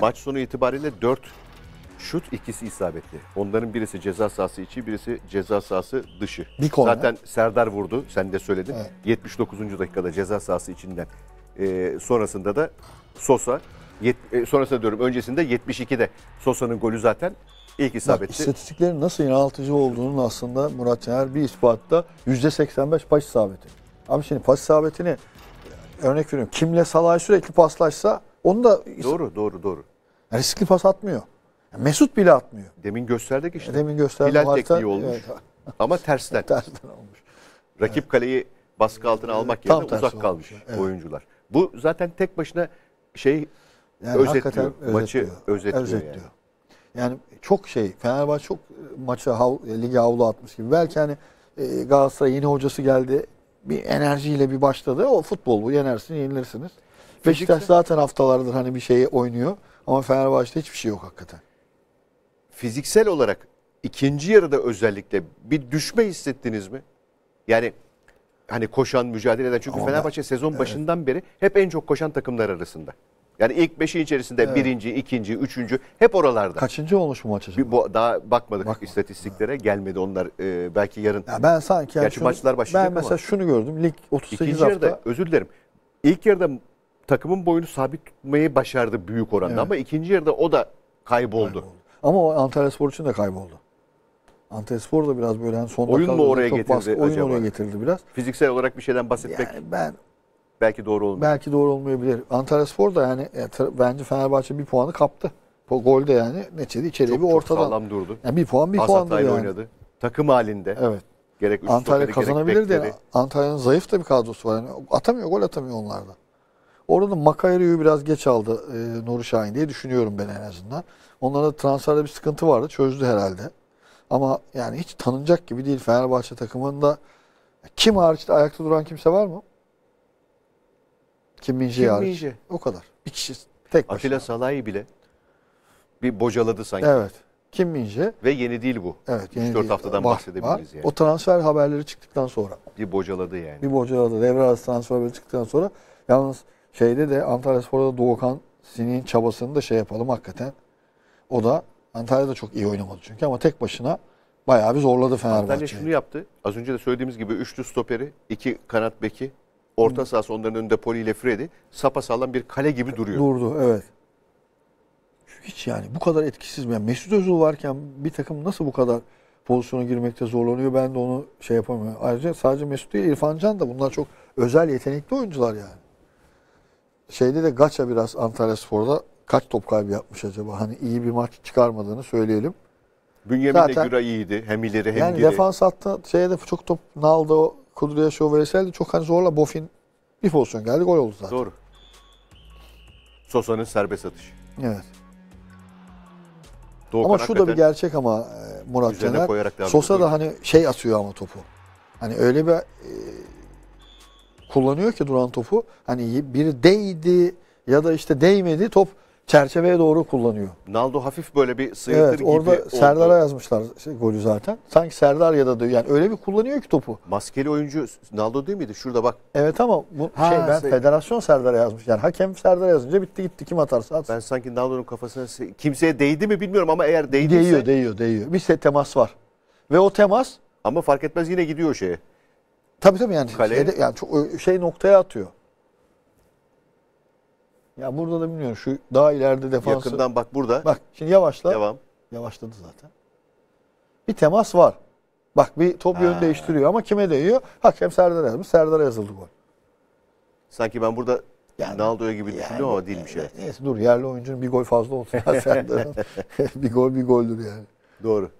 Maç sonu itibariyle 4 şut ikisi isabetli. Onların birisi ceza sahası içi, birisi ceza sahası dışı. Bir. Zaten Serdar vurdu, sen de söyledin. Evet. 79. dakikada ceza sahası içinden. Ee, sonrasında da Sosa, yet, e, sonrasında diyorum öncesinde 72'de Sosa'nın golü zaten ilk Bak, isabetli. istatistiklerin nasıl inanıltıcı olduğunun aslında Murat Caner bir ispatta %85 pas isabeti. Ama şimdi pas isabetini örnek veriyorum. Kimle Salah sürekli paslaşsa onu da Doğru, doğru, doğru. riskli pas atmıyor. Yani Mesut bile atmıyor. Demin gösterdik işte. Demin gösterdiğim Hilal harita- tekniği olmuş. Evet, Ama tersten. tersten olmuş. Rakip kaleyi baskı altına almak Tam yerine uzak kalmış evet. oyuncular. Bu zaten tek başına şey Yani özetliyor. Maçı özetliyor yani. Yani çok şey Fenerbahçe çok maça hav, ligi havlu atmış gibi. Belki hani e, Galatasaray yeni hocası geldi. Bir enerjiyle bir başladı. O futbol bu. Yenersiniz, yenilirsiniz. Beşiktaş zaten haftalardır hani bir şeyi oynuyor. Ama Fenerbahçe'de hiçbir şey yok hakikaten. Fiziksel olarak ikinci yarıda özellikle bir düşme hissettiniz mi? Yani hani koşan, mücadele eden. Çünkü Ama ben- Fenerbahçe sezon başından beri hep en çok koşan takımlar arasında. Yani ilk beşin içerisinde birinci, ikinci, üçüncü hep oralarda. Kaçıncı olmuş bu maç acaba? Bir, bu, daha bakmadık Bakma. istatistiklere gelmedi onlar e, belki yarın. Ya ben sanki yani Gerçi şunu- maçlar başlayacak Ben mesela ama. şunu gördüm. Lig 38 İkinci hafta. yarıda özür dilerim. İlk yarıda takımın boyunu sabit tutmayı başardı büyük oranda Evet. ama ikinci yarıda o da kayboldu. Ama o Antalya Spor için de kayboldu. Antalya Spor da biraz böyle hani son Oyun mu oraya çok getirdi baskı- oyun acaba? oraya getirdi biraz. Fiziksel olarak bir şeyden bahsetmek Yani ben belki doğru olmuyor. belki doğru olmayabilir. Antalya Spor da yani e, bence Fenerbahçe bir puanı kaptı. O golde yani neçedi içeriye çok, bir çok ortadan. sağlam durdu. Yani bir puan bir hatayla yani. oynadı. Takım halinde. Evet. Gerek Antalya kazanabilir de. Antalya'nın zayıf da bir kadrosu var. Yani atamıyor, gol atamıyor onlarda. Orada da Makayri'yi biraz geç aldı e, Nuri Şahin diye düşünüyorum ben en azından. Onlarda transferde bir sıkıntı vardı. Çözdü herhalde. Ama yani hiç tanınacak gibi değil Fenerbahçe takımında. Kim hariç de ayakta duran kimse var mı? Kim Minje Kim hariç. O kadar. Bir kişi tek başına. Atilla Salahi bile bir bocaladı sanki. Evet. Kim Minje? Ve yeni değil bu. Evet. yeni 3-4 değil. haftadan Var, bahsedebiliriz var. yani. O transfer haberleri çıktıktan sonra. Bir bocaladı yani. Bir bocaladı. Devre arası transfer haberi çıktıktan sonra yalnız şeyde de Antalya Spor'da Doğukan Sin'in çabasını da şey yapalım hakikaten. O da Antalya'da çok iyi oynamadı çünkü ama tek başına bayağı bir zorladı Antalya Fenerbahçe'yi. şunu yaptı. Az önce de söylediğimiz gibi üçlü stoperi, iki kanat beki, orta sahası onların önünde Poli ile Freddy. Sapasağlam bir kale gibi duruyor. Durdu evet. Hiç yani bu kadar etkisiz mi? Yani Mesut Özil varken bir takım nasıl bu kadar pozisyona girmekte zorlanıyor ben de onu şey yapamıyorum. Ayrıca sadece Mesut değil İrfan Can da bunlar çok özel yetenekli oyuncular yani. Şeyde de Gaça biraz Antalya Spor'da kaç top kaybı yapmış acaba? Hani iyi bir maç çıkarmadığını söyleyelim. Bünyamin'le Zaten- Güray iyiydi. Hem ileri hem Yani geri. defans hattı şeye de çok top Naldo, Kudryashov vesaire çok hani zorla Bofin bir pozisyon geldi gol oldu zaten. Doğru. Sosa'nın serbest atışı. Evet. Doğukan ama şu da bir gerçek ama e, Murat Caner. Sosa da hani şey atıyor ama topu. Hani öyle bir e, kullanıyor ki duran topu. Hani biri değdi ya da işte değmedi top çerçeveye doğru kullanıyor. Naldo hafif böyle bir sıyırtır Evet gibi orada oldu. Serdar'a yazmışlar şey, golü zaten. Sanki Serdar ya da diyor. Yani öyle bir kullanıyor ki topu. Maskeli oyuncu Naldo değil miydi? Şurada bak. Evet ama bu Ha, şey ben şey- federasyon Serdar'a yazmış. Yani hakem Serdar'a yazınca bitti gitti kim atarsa atsın. Ben sanki Naldo'nun kafasına se- kimseye değdi mi bilmiyorum ama eğer değdiyse Değiyor, değiyor, değiyor. Bir set temas var. Ve o temas ama fark etmez yine gidiyor şeye. tabii tabii yani Kaleye- şeyde- yani çok şey noktaya atıyor. Ya burada da bilmiyorum şu daha ileride defansı. Yakından bak burada. Bak şimdi yavaşla. Devam. Yavaşladı zaten. Bir temas var. Bak bir top Ha. yön değiştiriyor ama kime değiyor? Hakem Serdar'a yazmış. Serdar'a yazıldı gol. Sanki ben burada Yani- Naldo'ya gibi düşündüm ama değilmiş evet. Neyse dur yerli oyuncunun bir gol fazla olsun Serdar'ın. bir gol bir goldür yani. Doğru.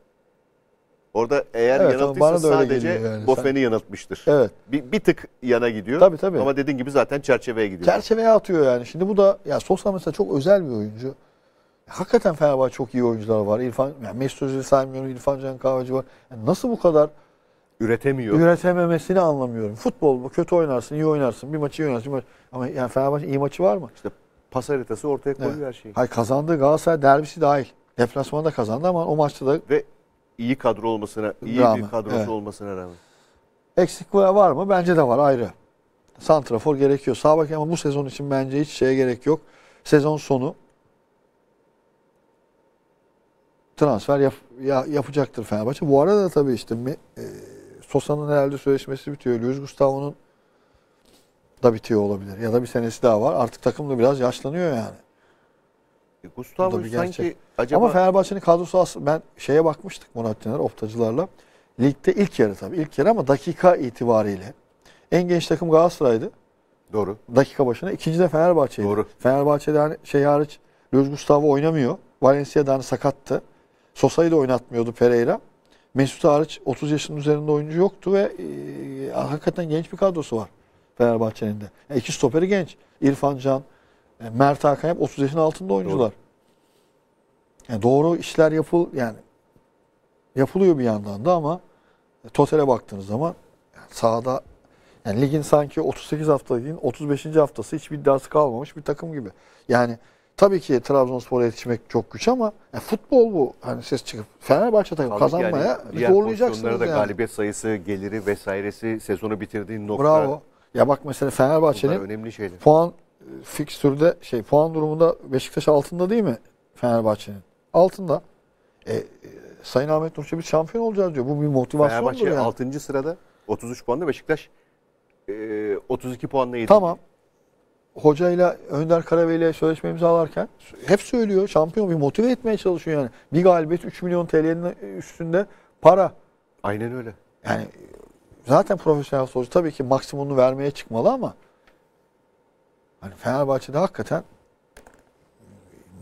Orada eğer Evet, yanıltıysa sadece yani. Bofen'i yanıltmıştır. Evet. Bir, bir tık yana gidiyor. Tabii, tabii. Ama dediğin gibi zaten çerçeveye gidiyor. Çerçeveye atıyor yani. Şimdi bu da ya Sosa mesela çok özel bir oyuncu. Hakikaten Fenerbahçe çok iyi oyuncular var. İrfan, yani Mesut Özil saymıyorum. İrfan Can Kahveci var. Yani nasıl bu kadar Üretemiyor. üretememesini anlamıyorum. Futbol bu kötü oynarsın, iyi oynarsın. Bir maçı iyi oynarsın. Bir maç... Ama yani Fenerbahçe iyi maçı var mı? İşte pas haritası ortaya koyuyor Evet. her şeyi. Hayır kazandığı Galatasaray derbisi dahil. Deplasmanda kazandı ama o maçta da Ve iyi kadro olmasına, iyi Rağmen, bir kadrosu evet. olmasına rağmen. eksik var mı? Bence de var ayrı. Santrafor gerekiyor. Sağ bek ama bu sezon için bence hiç şeye gerek yok. Sezon sonu transfer yap, ya- yapacaktır Fenerbahçe. Bu arada da tabii işte e, Sosa'nın herhalde sözleşmesi bitiyor. Luis Gustavo'nun da bitiyor olabilir. Ya da bir senesi daha var. Artık takım da biraz yaşlanıyor yani. E, Gustavo sanki gerçek. acaba Ama Fenerbahçe'nin kadrosu aslında ben şeye bakmıştık Murat Caner optacılarla. Ligde ilk yarı tabii ilk yarı ama dakika itibariyle en genç takım Galatasaray'dı. doğru. Dakika başına. İkinci de Fenerbahçe'ydi. Doğru. Fenerbahçe'de hani şey hariç Luis Gustavo oynamıyor. Valencia'da hani sakattı. Sosa'yı da oynatmıyordu Pereira. Mesut hariç 30 yaşının üzerinde oyuncu yoktu ve e, hakikaten genç bir kadrosu var Fenerbahçe'nin de. Yani iki stoperi genç. İrfan Can, e, Mert Hakan hep 30 yaşın altında oyuncular. Yani doğru işler yapıl yani yapılıyor bir yandan da ama e, totale baktığınız zaman yani sahada yani ligin sanki 38 hafta ligin 35. haftası hiçbir iddiası kalmamış bir takım gibi. Yani tabii ki Trabzonspor'a yetişmek çok güç ama yani futbol bu. Hani ses çıkıp Fenerbahçe takım Kaldık kazanmaya yani zorlayacaksınız da yani. galibiyet sayısı, geliri vesairesi, sezonu bitirdiğin nokta. Bravo. Ya bak mesela Fenerbahçe'nin puan e, fikstürde şey puan durumunda Beşiktaş altında değil mi Fenerbahçe'nin? Altında. E, e, Sayın Ahmet Nur Çebi şampiyon olacağız diyor. Bu bir motivasyondur Fenerbahçe yani. 6. sırada 33 puanla Beşiktaş e, 32 puanla 7. Tamam. Hocayla Önder Karaveli ile sözleşme imzalarken hep söylüyor şampiyon bir motive etmeye çalışıyor yani. Bir galibiyet 3 milyon TL'nin üstünde para. Aynen öyle. Yani zaten profesyonel futbolcu tabii ki maksimumunu vermeye çıkmalı ama hani Fenerbahçe'de hakikaten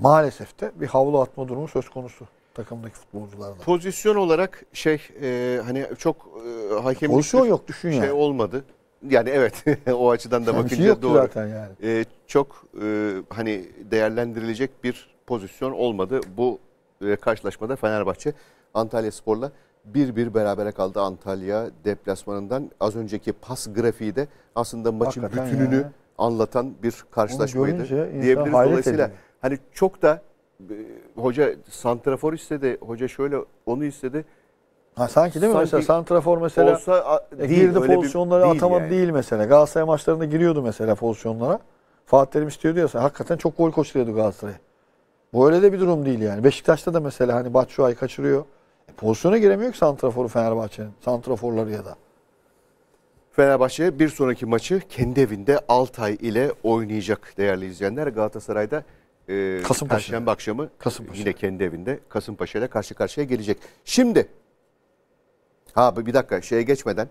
maalesef de bir havlu atma durumu söz konusu takımdaki futbolcularda. Pozisyon olarak şey e, hani çok e, hakemlik Pozisyon bir yok düşün şey yani. olmadı. Yani evet o açıdan da Yani bir bakınca şey doğru. zaten yani. E, çok e, hani değerlendirilecek bir pozisyon olmadı. Bu e, karşılaşmada Fenerbahçe Antalya Spor'la 1-1 berabere kaldı Antalya deplasmanından. Az önceki pas grafiği de aslında maçın Hakikaten bütününü ya. Anlatan bir karşılaşmaydı diyebiliriz. Dolayısıyla ediyor. hani çok da e, hoca santrafor istedi, hoca şöyle onu istedi. Ha, sanki değil mi Sanki mesela santrafor mesela Olsa E, değil, girdi öyle bir- pozisyonları değil atamadı yani. değil mesela. Galatasaray maçlarında giriyordu mesela pozisyonlara. Fatih Terim istiyordu ya hakikaten çok gol koşturuyordu Galatasaray. Bu öyle de bir durum değil yani. Beşiktaş'ta da mesela hani Batshuayi kaçırıyor. E, pozisyona giremiyor ki santraforu Fenerbahçe'nin. Santraforları ya da. Fenerbahçe bir sonraki maçı kendi evinde Altay ile oynayacak değerli izleyenler. Galatasaray'da e, Kasımpaşa. Perşembe akşamı Kasımpaşa. yine kendi evinde Kasımpaşa ile karşı karşıya gelecek. Şimdi ha bir dakika şeye geçmeden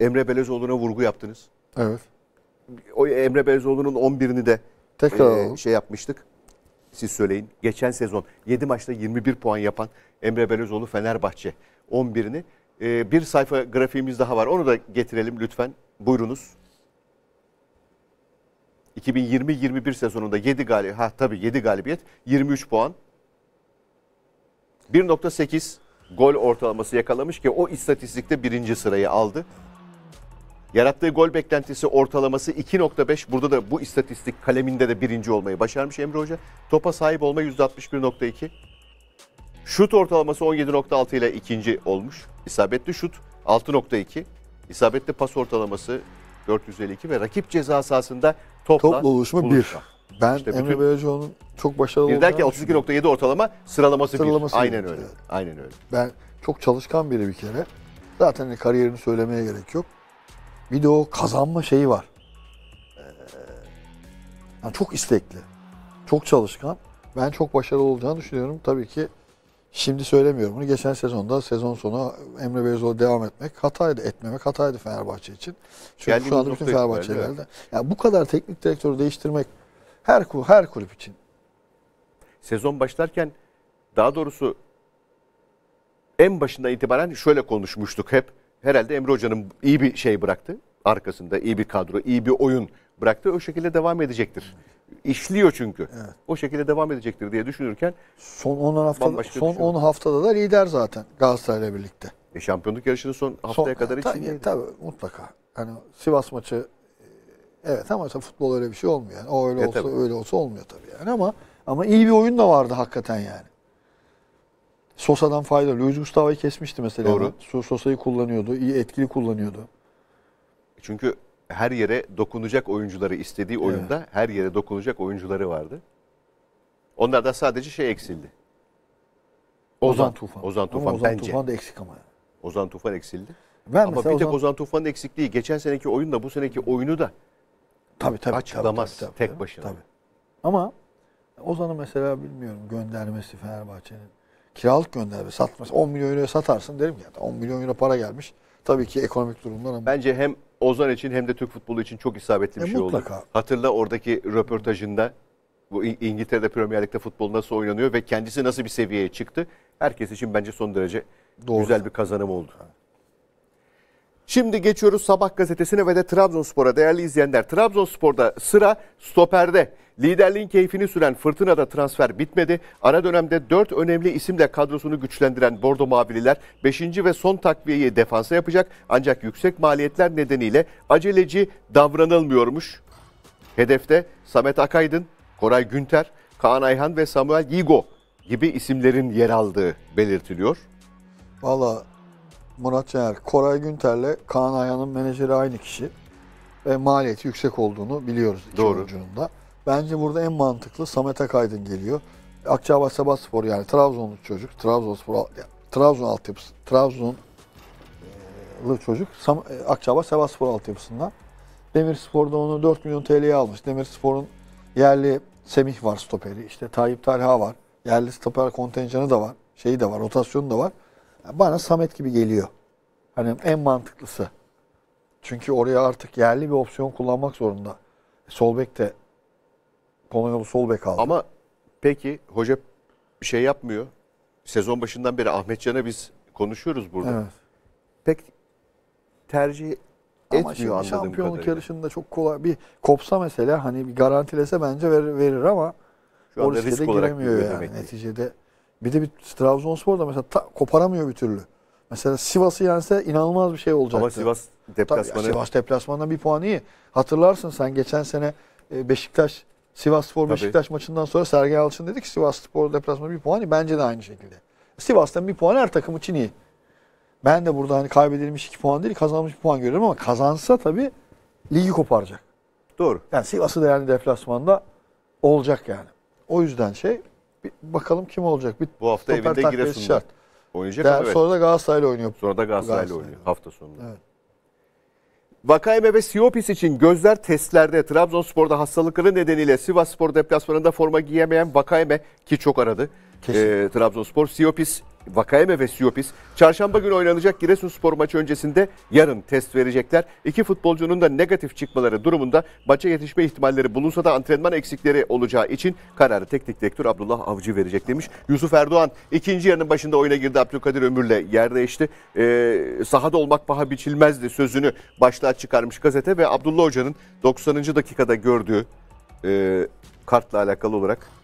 Emre Belezoğlu'na vurgu yaptınız. Evet. O Emre Belezoğlu'nun 11'ini de Tekrar e, alalım. şey yapmıştık. Siz söyleyin. Geçen sezon 7 maçta 21 puan yapan Emre Belezoğlu Fenerbahçe 11'ini e, bir sayfa grafiğimiz daha var. Onu da getirelim lütfen. Buyurunuz. 2020-21 sezonunda 7 galibiyet, ha tabii 7 galibiyet, 23 puan. 1.8 gol ortalaması yakalamış ki o istatistikte birinci sırayı aldı. Yarattığı gol beklentisi ortalaması 2.5. Burada da bu istatistik kaleminde de birinci olmayı başarmış Emre Hoca. Topa sahip olma %61.2. Şut ortalaması 17.6 ile ikinci olmuş. İsabetli şut 6.2. İsabetli pas ortalaması 452 ve rakip ceza sahasında topla, Topla buluşma 1. buluşma. Ben İşte Emre Belözoğlu'nun çok başarılı Bir derken olacağını düşünüyorum. 32.7 ortalama sıralaması, Sıralaması bir. Aynen bir, öyle. evet. Aynen öyle. Ben çok çalışkan biri bir kere. Zaten hani kariyerini söylemeye gerek yok. Bir de o kazanma şeyi var. Ee, yani çok istekli. Çok çalışkan. Ben çok başarılı olacağını düşünüyorum. Tabii ki şimdi söylemiyorum bunu. Geçen sezonda sezon sonu Emre Belezoğlu devam etmek hataydı. Etmemek hataydı Fenerbahçe için. Çünkü Geldiğimiz şu anda bütün Fenerbahçelerde. Yani bu kadar teknik direktörü değiştirmek her her kulüp için. Sezon başlarken daha doğrusu en başından itibaren şöyle konuşmuştuk hep. Herhalde Emre Hoca'nın iyi bir şey bıraktı. Arkasında iyi bir kadro, iyi bir oyun bıraktı. O şekilde devam edecektir. İşliyor çünkü. O şekilde devam edecektir diye düşünürken Son 10 haftada son şey 10 haftada da lider zaten Galatasaray'la birlikte. e, şampiyonluk yarışının son haftaya Son- kadar tabii, içindeydi. tabii mutlaka. Hani Sivas maçı e, evet ama tabii futbol öyle bir şey olmuyor. Yani. O öyle E, olsa tabii. öyle olsa olmuyor tabii yani ama ama iyi bir oyun da vardı hakikaten yani. Sosa'dan faydalı. Luis Gustavo'yu kesmişti mesela. Doğru. Sosa'yı kullanıyordu. iyi etkili kullanıyordu. Çünkü her yere dokunacak oyuncuları istediği oyunda her yere dokunacak oyuncuları vardı. Onlardan sadece şey eksildi. Ozan, Tufan. Ozan Ama Tufan Ozan bence. Tufan da eksik ama. yani. Ozan Tufan eksildi. Ben Ama bir tek Ozan, Ozan Tufan'ın eksikliği geçen seneki oyunla bu seneki oyunu da tabii, tabii, açıklamaz tabii, tabii, tek tabii, başına. Tabii. Ama Ozan'ı mesela bilmiyorum göndermesi Fenerbahçe'nin. Kiralık gönderme satması. 10 milyon euroya satarsın derim ki 10 milyon euro para gelmiş. Tabii ki ekonomik durumlar ama. Bence hem Ozan için hem de Türk futbolu için çok isabetli bir E, şey mutlaka. oldu. Hatırla oradaki röportajında bu İngiltere'de Premier Lig'de futbol nasıl oynanıyor ve kendisi nasıl bir seviyeye çıktı. Herkes için bence son derece Doğru. güzel bir kazanım oldu. Şimdi geçiyoruz Sabah gazetesine ve de Trabzonspor'a değerli izleyenler. Trabzonspor'da sıra stoperde. Liderliğin keyfini süren Fırtına'da transfer bitmedi. Ara dönemde 4 önemli isimle kadrosunu güçlendiren Bordo Mavililer 5. ve son takviyeyi defansa yapacak. Ancak yüksek maliyetler nedeniyle aceleci davranılmıyormuş. Hedefte Samet Akaydın, Koray Günter, Kaan Ayhan ve Samuel Yigo gibi isimlerin yer aldığı belirtiliyor. Valla Murat Caner, Koray Günter'le Kaan Ayhan'ın menajeri aynı kişi. Ve maliyeti yüksek olduğunu biliyoruz iki Doğru. oyuncunun da. Bence burada en mantıklı Samet Akaydın geliyor. Akçabat Sebatspor yani Trabzonlu çocuk. Trabzonspor, yani Trabzon altyapısı. Trabzonlu çocuk. Sam, e, Akçabat Sebatspor altyapısından. Demirspor'da onu 4 milyon TL'ye almış. Demirspor'un yerli Semih var stoperi. İşte Tayyip Talha var. Yerli stoper kontenjanı da var. Şeyi de var, rotasyonu da var. Bana Samet gibi geliyor. Hani en mantıklısı. Çünkü oraya artık yerli bir opsiyon kullanmak zorunda. Sol bek de Polonyalı sol bek aldı. Ama peki hoca bir şey yapmıyor. Sezon başından beri Ahmet Can'a biz konuşuyoruz burada. evet. Pek tercih Ama etmiyor şimdi anladığım şampiyonluk kadarıyla. yarışında çok kolay bir kopsa mesela hani bir garantilese bence verir, verir ama Şu o riske risk de giremiyor yani demek neticede. Bir de bir Trabzonspor da mesela ta- koparamıyor bir türlü. Mesela Sivas'ı yense inanılmaz bir şey olacaktı. Ama Sivas Tabii, deplasmanı Sivas deplasmanından bir puan iyi. Hatırlarsın sen geçen sene e, Beşiktaş Sivas Spor Tabii. Beşiktaş maçından sonra Sergen Yalçın dedi ki Sivas Spor deplasmanı bir puan iyi. Bence de aynı şekilde. Sivas'tan bir puan her takım için iyi. Ben de burada hani kaybedilmiş iki puan değil kazanmış bir puan görüyorum ama kazansa tabii ligi koparacak. doğru. Yani Sivas'ı da yani deplasmanda olacak yani. O yüzden şey bir bakalım kim olacak. Bir Bu hafta stoper evinde takviyesi Giresun'da şart. oynayacak Der- ama evet. Sonra da Galatasaray'la oynuyor. Sonra da Galatasaray'la Galatasaray. oynuyor hafta sonunda. Evet. Vakayeme ve Siopis için gözler testlerde. Trabzonspor'da hastalıkları nedeniyle Sivas Spor deplasmanında forma giyemeyen Vakayeme ki çok aradı. Kesin. Ee, Trabzonspor, Siopis, Vakayeme ve Siopis çarşamba günü oynanacak Giresunspor maçı öncesinde yarın test verecekler. İki futbolcunun da negatif çıkmaları durumunda maça yetişme ihtimalleri bulunsa da antrenman eksikleri olacağı için kararı teknik direktör Abdullah Avcı verecek demiş. Yusuf Erdoğan ikinci yarının başında oyuna girdi Abdülkadir Ömür'le yer değişti. Ee, sahada olmak paha biçilmezdi sözünü başlığa çıkarmış gazete ve Abdullah Hoca'nın 90. dakikada gördüğü e, kartla alakalı olarak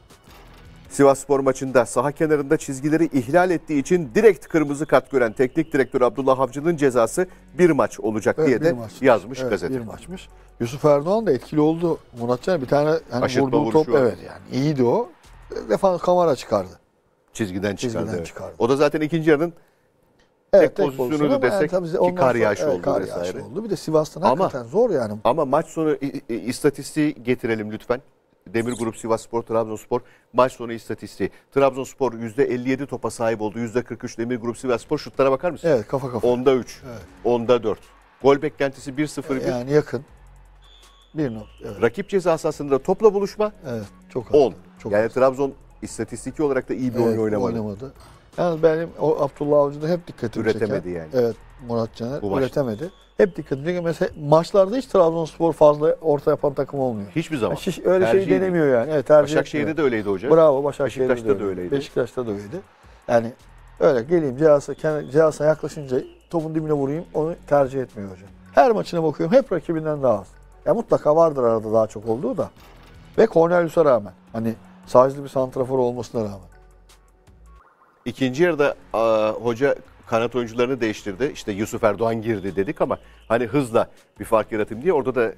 Sivas Spor maçında saha kenarında çizgileri ihlal ettiği için direkt kırmızı kart gören teknik direktör Abdullah Avcı'nın cezası bir maç olacak Evet, diye de maç. yazmış Evet, gazete. Bir maçmış. Yusuf Erdoğan da etkili oldu. Muratcan bir tane hani Aşırtma vurduğu top var. evet yani iyiydi o. Defans kamera çıkardı. Çizgiden çıkardı. Çizgiden evet. çıkardı. O da zaten ikinci yarının Evet, Tek pozisyonuydu pozisyon ama desek tabii ki kar yağışı evet, oldu kar vesaire. yağışı oldu. Bir de Sivas'tan Ama- hakikaten zor yani. ama maç sonu istatistiği getirelim lütfen. Demir Grup Sivasspor, Trabzonspor maç sonu istatistiği. Trabzonspor %57 topa sahip oldu. %43 Demir Grup Sivasspor şutlara bakar mısın? Evet kafa kafa. 10'da 3, Evet. 10'da 4. Gol beklentisi 1-0-1. Yani yakın. Bir not. Evet. Rakip ceza sahasında topla buluşma evet çok az. 10. Çok yani az. Trabzon istatistiki olarak da iyi bir Evet, oyun oynamadı. oynamadı. Yalnız benim o Abdullah Avcı'da hep dikkatimi Üretemedi çeken. yani. Evet Murat Caner Bu maçta. Hep dikkatimi çeken. Mesela maçlarda hiç Trabzonspor fazla orta yapan takım olmuyor. Hiçbir zaman. Hiç öyle şey Tercih denemiyor yani. Evet tercih Başakşehir'de etmiyor. de öyleydi hocam. Bravo Başakşehir'de Beşiktaş'ta de da öyleydi. Beşiktaş'ta da öyleydi. Yani öyle geleyim cihaz'a, cihaz'a yaklaşınca topun dibine vurayım onu tercih etmiyor hocam. Her maçına bakıyorum hep rakibinden daha az. Ya mutlaka vardır arada daha çok olduğu da. Ve Cornelius'a rağmen. Hani sağcılı bir santrafor olmasına rağmen. İkinci yarıda aa, hoca kanat oyuncularını değiştirdi. İşte Yusuf Erdoğan girdi dedik ama hani hızla bir fark yaratayım diye orada da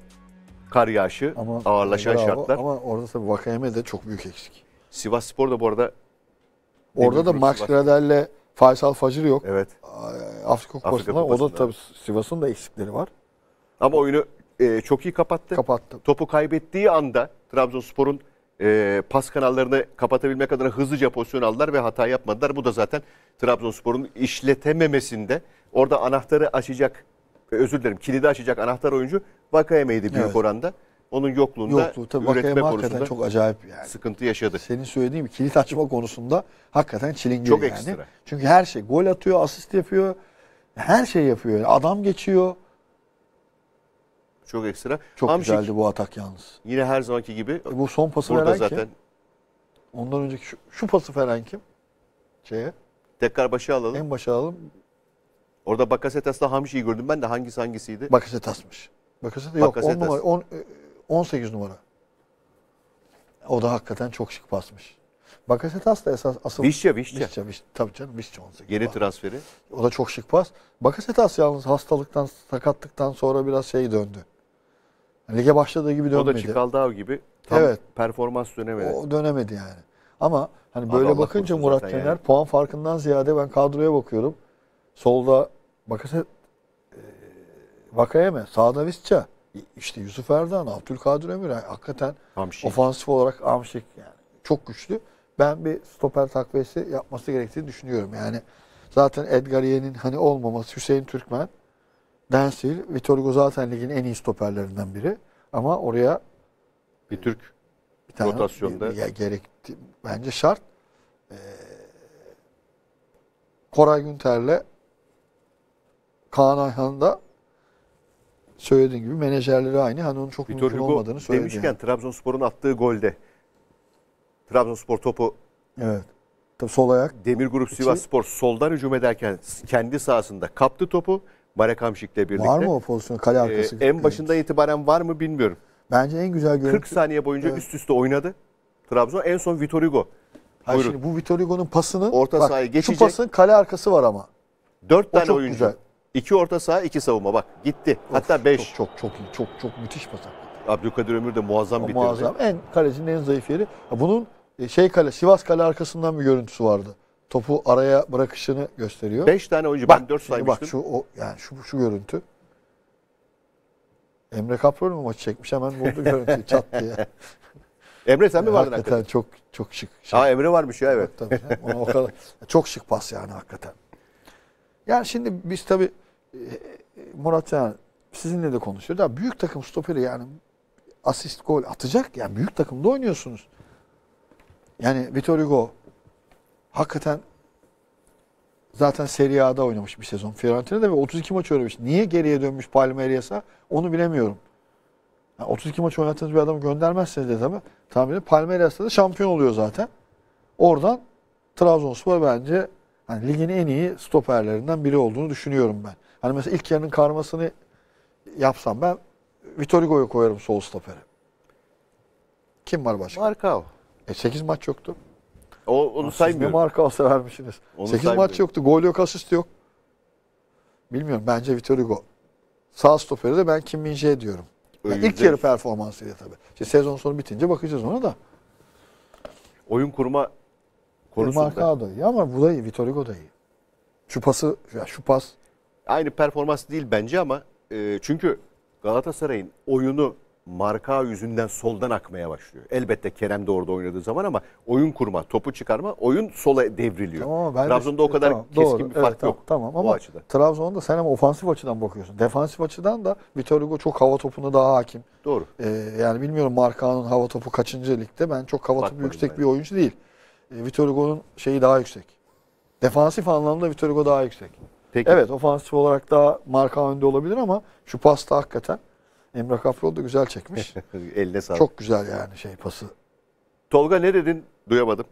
kar yağışı, Ama ağırlaşan bravo. şartlar. Ama orada tabii Vakayeme de çok büyük eksik. Sivas Spor da bu arada Orada da Max Gradel'le Faysal Facır yok. evet Afrika Kupası'nda. O da tabii Sivas'ın da eksikleri var. ama oyunu e, çok iyi kapattı. Kapattı. Topu kaybettiği anda Trabzonspor'un e, pas kanallarını kapatabilmek adına hızlıca pozisyon aldılar ve hata yapmadılar. Bu da zaten Trabzonspor'un işletememesinde orada anahtarı açacak, e, özür dilerim kilidi açacak anahtar oyuncu Vakayeme'ydi büyük Evet. oranda. Onun yokluğunda Yoktu. Tabii üretme konusunda çok acayip yani. sıkıntı yaşadı. Senin söylediğin gibi kilit açma konusunda hakikaten çilingir Çok yani. ekstra. Çünkü her şey gol atıyor, asist yapıyor. Her şey yapıyor. Adam geçiyor. Çok ekstra. Çok Hamşik güzeldi bu atak yalnız. yine her zamanki gibi E bu son pası burada veren zaten kim? Ondan önceki şu, şu pası veren kim? Şeye. Tekrar başa alalım. En başa alalım. Orada Bakasetas'la Hamşi'yi gördüm ben de hangisi hangisiydi? Bakasetas'mış. Bakasetas yok 10 Bakasetas. numara 10 e, 18 numara. O da hakikaten çok şık pasmış. Bakasetas da esas asıl Vişça, Vişça. Vişça, Vişça. Tabii canım Vişça 18. Yeni Bak. transferi. O da çok şık pas. Bakasetas yalnız hastalıktan, sakatlıktan sonra biraz şey döndü. Lige başladığı gibi O da dönmedi. Çikaldao gibi tam Evet. performans dönemedi. O dönemedi yani. Ama hani böyle Allah bakınca Murat Caner yani. puan farkından ziyade ben kadroya bakıyorum. Solda Bakaset e, Vakayeme, sağda Visca. İşte Yusuf Erdoğan, Abdülkadir Ömür yani hakikaten Hamşi. ofansif olarak Amşik yani çok güçlü. Ben bir stoper takviyesi yapması gerektiğini düşünüyorum. Yani zaten Edgar Yeğen'in hani olmaması Hüseyin Türkmen, Densil, Vitor Hugo zaten ligin en iyi stoperlerinden biri. Ama oraya bir Türk. bir tane Rotasyonda. bir- ya gerekti bence şart. Ee, Koray Günter'le Kaan Ayhan da söylediğin gibi menajerleri aynı. Hani onun çok Vitor mümkün Hugo olmadığını söyledi. demişken yani. Trabzonspor'un attığı golde Trabzonspor topu Evet. Tabii sol ayak. Demir Grup Sivas Spor soldan hücum ederken kendi sahasında kaptı topu. Marek Hamşik'le birlikte. Var mı o pozisyon kale Ee, arkası? en başından itibaren var mı bilmiyorum. Bence en güzel görüntü. 40 saniye boyunca Evet. üst üste oynadı. Trabzon en son Vitor Hugo. Buyurun. şimdi bu Vitor Hugo'nun pasının Orta bak, sahaya geçecek. Şu pasın kale arkası var ama. 4 O tane çok oyuncu. güzel. 2 orta saha, 2 savunma. Bak gitti. Hatta 5. Çok çok çok iyi. Çok çok müthiş pas. Abdülkadir Ömür de muazzam bitirdi. muazzam. En kalecinin en zayıf yeri. Bunun e, şey kale, Sivas kale arkasından bir görüntüsü vardı. Topu araya bırakışını gösteriyor. 5 tane oyuncu. Bak, ben 4 şimdi saymıştım. Bak şu o yani şu şu görüntü. Emre Kaprol mu maçı çekmiş hemen buldu görüntüyü çat diye. Emre sen mi vardın hakikaten çok çok şık. Şey. Aa Emre varmış ya evet. Tabii ona o kadar çok şık pas yani hakikaten. Yani şimdi biz tabii e, Murat Can sizinle de konuşuyoruz. Ya büyük takım stoperi yani asist gol atacak yani büyük takımda oynuyorsunuz. Yani Vitor Hugo hakikaten zaten Serie A'da oynamış bir sezon. Fiorentina'da ve 32 maç oynamış. Niye geriye dönmüş Palmeiras'a onu bilemiyorum. Yani 32 maç oynattığınız bir adamı göndermezseniz de tabii tahmini Palmeiras'ta da şampiyon oluyor zaten. Oradan Trabzonspor bence hani ligin en iyi stoperlerinden biri olduğunu düşünüyorum ben. Hani mesela ilk yarının karmasını yapsam ben Vitor Hugo'yu koyarım sol stopere. Kim var başka? Markao. E 8 maç yoktu. O, onu Siz ne saymıyorum. marka severmişsiniz. Onu 8 saymıyorum. maç yoktu. Gol yok, asist yok. Bilmiyorum. Bence Vitor Hugo. Sağ stoperi de ben Kim Min-jae diyorum. Yani ilk yarı performansıyla tabii. İşte sezon sonu bitince bakacağız ona da. Oyun kurma konusunda. Marka da iyi ama bu da iyi. Vitor Hugo da iyi. Şu pası, ya şu pas Aynı performans değil bence ama e, çünkü Galatasaray'ın oyunu marka yüzünden soldan akmaya başlıyor. Elbette Kerem de orada oynadığı zaman ama oyun kurma, topu çıkarma, oyun sola devriliyor. Tamam ama ben de- Trabzon'da o kadar Tamam, keskin doğru. bir Evet, fark tamam, yok. Tamam ama açıdan. Trabzon'da sen ama ofansif açıdan bakıyorsun. Defansif açıdan da Vitor Hugo çok hava topuna daha hakim. Doğru. Ee, yani bilmiyorum Markan'ın hava topu kaçıncı ligde. Ben çok hava topu yüksek ben. bir oyuncu değil. Ee, Vitor Hugo'nun şeyi daha yüksek. Defansif anlamda Vitor Hugo daha yüksek. Peki. Evet ofansif olarak daha Markan önde olabilir ama şu pasta hakikaten Emre Kaprol da güzel çekmiş. Eline sağlık. çok güzel yani şey pası. Tolga ne dedin? Duyamadım.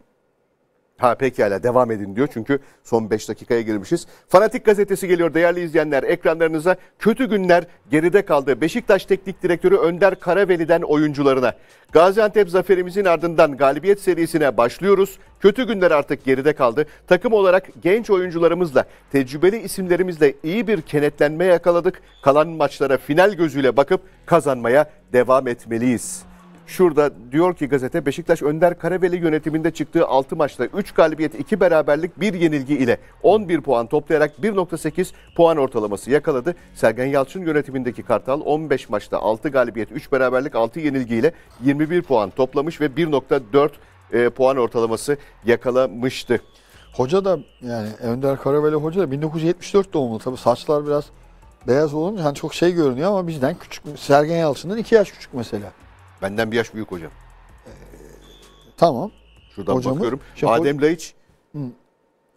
Ha pekala devam edin diyor çünkü son 5 dakikaya girmişiz. Fanatik gazetesi geliyor değerli izleyenler ekranlarınıza. Kötü günler geride kaldı. Beşiktaş Teknik Direktörü Önder Karaveli'den oyuncularına. Gaziantep zaferimizin ardından galibiyet serisine başlıyoruz. Kötü günler artık geride kaldı. Takım olarak genç oyuncularımızla, tecrübeli isimlerimizle iyi bir kenetlenme yakaladık. Kalan maçlara final gözüyle bakıp kazanmaya devam etmeliyiz. Şurada diyor ki gazete Beşiktaş Önder Karaveli yönetiminde çıktığı 6 maçta 3 galibiyet 2 beraberlik 1 yenilgi ile 11 puan toplayarak 1.8 puan ortalaması yakaladı. Sergen Yalçın yönetimindeki Kartal 15 maçta 6 galibiyet 3 beraberlik 6 yenilgi ile 21 puan toplamış ve 1.4 e, puan ortalaması yakalamıştı. Hoca da yani Önder Karaveli Hoca da 1974 doğumlu. Tabii saçlar biraz beyaz olunca hani çok şey görünüyor ama bizden küçük. Sergen Yalçın'dan 2 yaş küçük mesela. Benden bir yaş büyük hocam. Tamam. Şuradan Hocamı- bakıyorum. Şey, Adem Laiç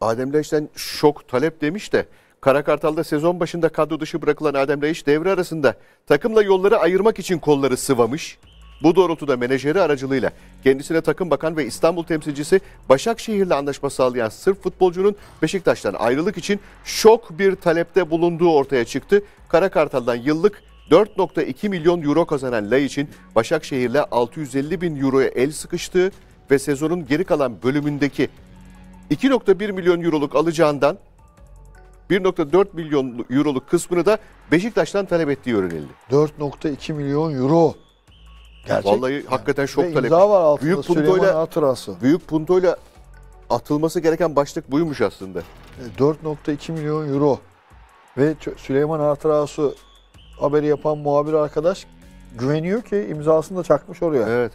Adem Laiç'ten şok talep demiş de Karakartal'da sezon başında kadro dışı bırakılan Adem Laiç devre arasında takımla yolları ayırmak için kolları sıvamış Bu doğrultuda menajeri aracılığıyla kendisine takım bakan ve İstanbul temsilcisi Başakşehir'le anlaşma sağlayan Sırp futbolcunun Beşiktaş'tan ayrılık için şok bir talepte bulunduğu ortaya çıktı. Kara Kartal'dan yıllık 4.2 milyon euro kazanan Lay için Başakşehir'le 650 bin euroya el sıkıştığı ve sezonun geri kalan bölümündeki 2.1 milyon euroluk alacağından 1.4 milyon euroluk kısmını da Beşiktaş'tan talep ettiği öğrenildi. 4.2 milyon euro. Gerçek. Vallahi hakikaten şok Ve talep. imza var altında Büyük puntoyla hatırası. büyük puntoyla atılması gereken başlık buymuş aslında. E, 4.2 milyon euro. Ve Süleyman hatırası haberi yapan muhabir arkadaş güveniyor ki imzasını da çakmış oraya. Evet.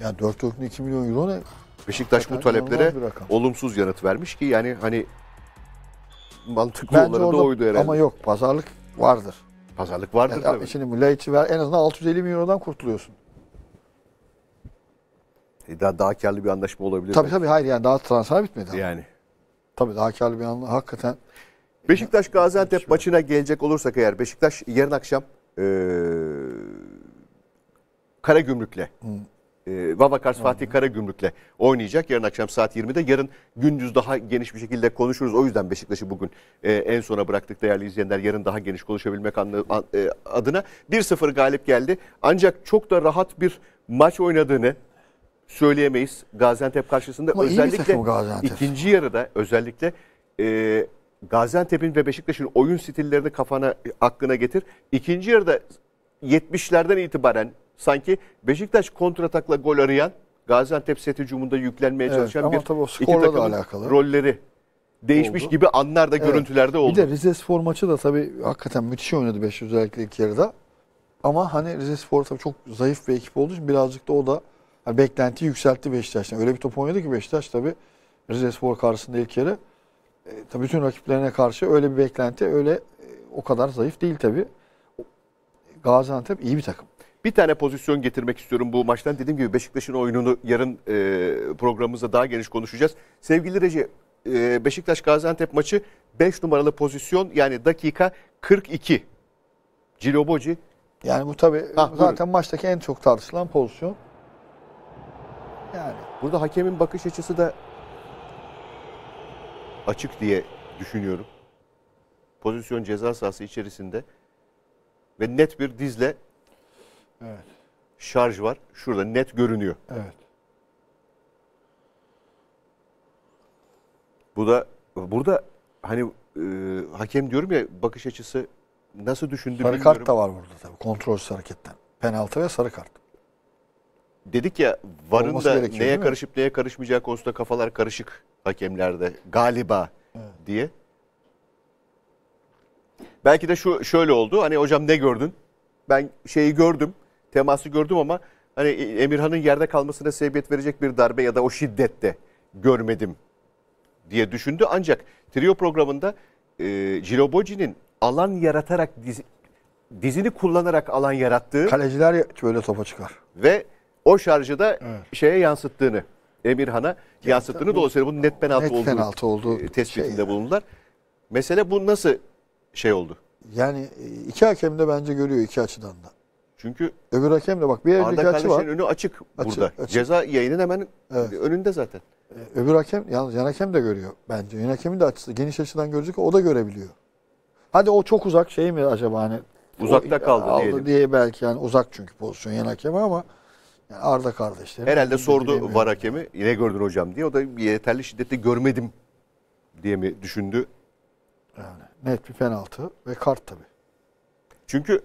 Yani 4.2 milyon euro ne? Beşiktaş bu taleplere olumsuz yanıt vermiş ki yani hani mantıklı Bence olanı da oydu herhalde. ama yok pazarlık vardır. Pazarlık vardır Yani, tabii. şimdi Mülaiç'i ver en azından 650 bin eurodan kurtuluyorsun. E, Daha, daha karlı bir anlaşma olabilir. Tabii belki. tabii hayır yani daha transfer bitmedi. Yani. Tabii daha karlı bir anlamda hakikaten Beşiktaş Gaziantep maçına gelecek olursak eğer Beşiktaş yarın akşam eee Karagümrük'le eee Vavakars Fatih Karagümrük'le oynayacak. Yarın akşam saat 20'de. Yarın gündüz daha geniş bir şekilde konuşuruz. O yüzden Beşiktaş'ı bugün eee, en sona bıraktık değerli izleyenler. Yarın daha geniş konuşabilmek adına 1-0 galip geldi. Ancak çok da rahat bir maç oynadığını söyleyemeyiz Gaziantep karşısında. Ama özellikle Gaziantep. ikinci yarıda özellikle e, Gaziantep'in ve Beşiktaş'ın oyun stillerini kafana aklına getir. İkinci yarıda 70'lerden itibaren sanki Beşiktaş kontratakla gol arayan Gaziantep set hücumunda yüklenmeye Evet, çalışan bir tabii o iki takımın alakalı. rolleri değişmiş Oldu. gibi anlar da Evet. görüntülerde oldu. Bir de Rize Spor maçı da tabii hakikaten müthiş oynadı 5 özellikle ilk yarıda. Ama hani Rize Spor tabii çok zayıf bir ekip olduğu için birazcık da o da hani beklentiyi yükseltti Beşiktaş'tan. Öyle bir top oynadı ki Beşiktaş tabii Rize Spor karşısında ilk yarı. E, tabii bütün rakiplerine karşı öyle bir beklenti öyle e, o kadar zayıf değil tabii. Gaziantep iyi bir takım. Bir tane pozisyon getirmek istiyorum bu maçtan. Dediğim gibi Beşiktaş'ın oyununu yarın e, programımızda daha geniş konuşacağız. Sevgili Reci, e, Beşiktaş Gaziantep maçı 5 numaralı pozisyon yani dakika 42. Ciloboci Yani bu tabii Ha, zaten maçtaki en çok tartışılan pozisyon. Yani burada hakemin bakış açısı da açık diye düşünüyorum. Pozisyon ceza sahası içerisinde ve net bir dizle evet. şarj var. Şurada net görünüyor. Evet. Bu da burada hani e, hakem diyorum ya bakış açısı nasıl düşündü Sarı bilmiyorum. kart da var burada tabii. Kontrolsüz hareketten. Penaltı ve sarı kart. Dedik ya varın da neye karışıp neye karışmayacağı konusunda kafalar karışık hakemlerde galiba diye. Belki de şu şöyle oldu. Hani hocam ne gördün? Ben şeyi gördüm. Teması gördüm ama hani Emirhan'ın yerde kalmasına sebebiyet verecek bir darbe ya da o şiddette görmedim diye düşündü. Ancak trio programında e, Ciloboji'nin alan yaratarak dizi- dizini kullanarak alan yarattığı Kaleciler böyle topa çıkar. ve o şarjı da Evet. şeye yansıttığını, Emirhan'a yansıttığını bu- dolayısıyla bunun net penaltı net olduğu penaltı olduğu e, tespitinde şey. bulundular. Mesele bu nasıl şey oldu? Yani e, iki hakem de bence görüyor iki açıdan da. Çünkü Öbür hakem de bak bir evdeki açı var. önü açık, Açık, burada. açık. Ceza yayının hemen Evet. önünde zaten. E, Öbür hakem yalnız yan hakem de görüyor bence. Yan hakemin de açısı geniş açıdan görecek o da görebiliyor. Hadi o çok uzak şey mi acaba hani Uzakta o- kaldı aldı diyelim. diye belki yani uzak çünkü pozisyon yan hakemi ama yani Arda kardeşlerin. Herhalde sordu var yani. hakemi ne gördün hocam diye. O da yeterli şiddeti görmedim diye mi düşündü? Yani net bir penaltı ve kart tabii. Çünkü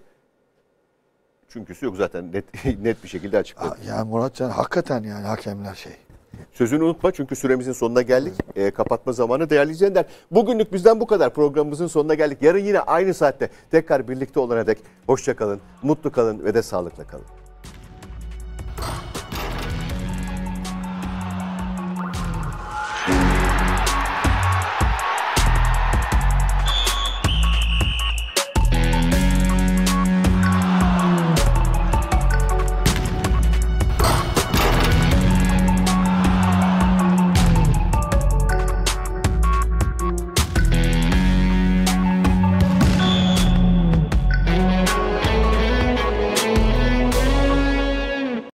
çünküsü yok zaten net net bir şekilde açıkladı. Yani Muratcan hakikaten yani hakemler şey. Sözünü unutma çünkü süremizin sonuna geldik. Ee, kapatma zamanı değerli izleyenler. Bugünlük bizden bu kadar. Programımızın sonuna geldik. Yarın yine aynı saatte tekrar birlikte olana dek hoşça kalın, mutlu kalın ve de sağlıkla kalın.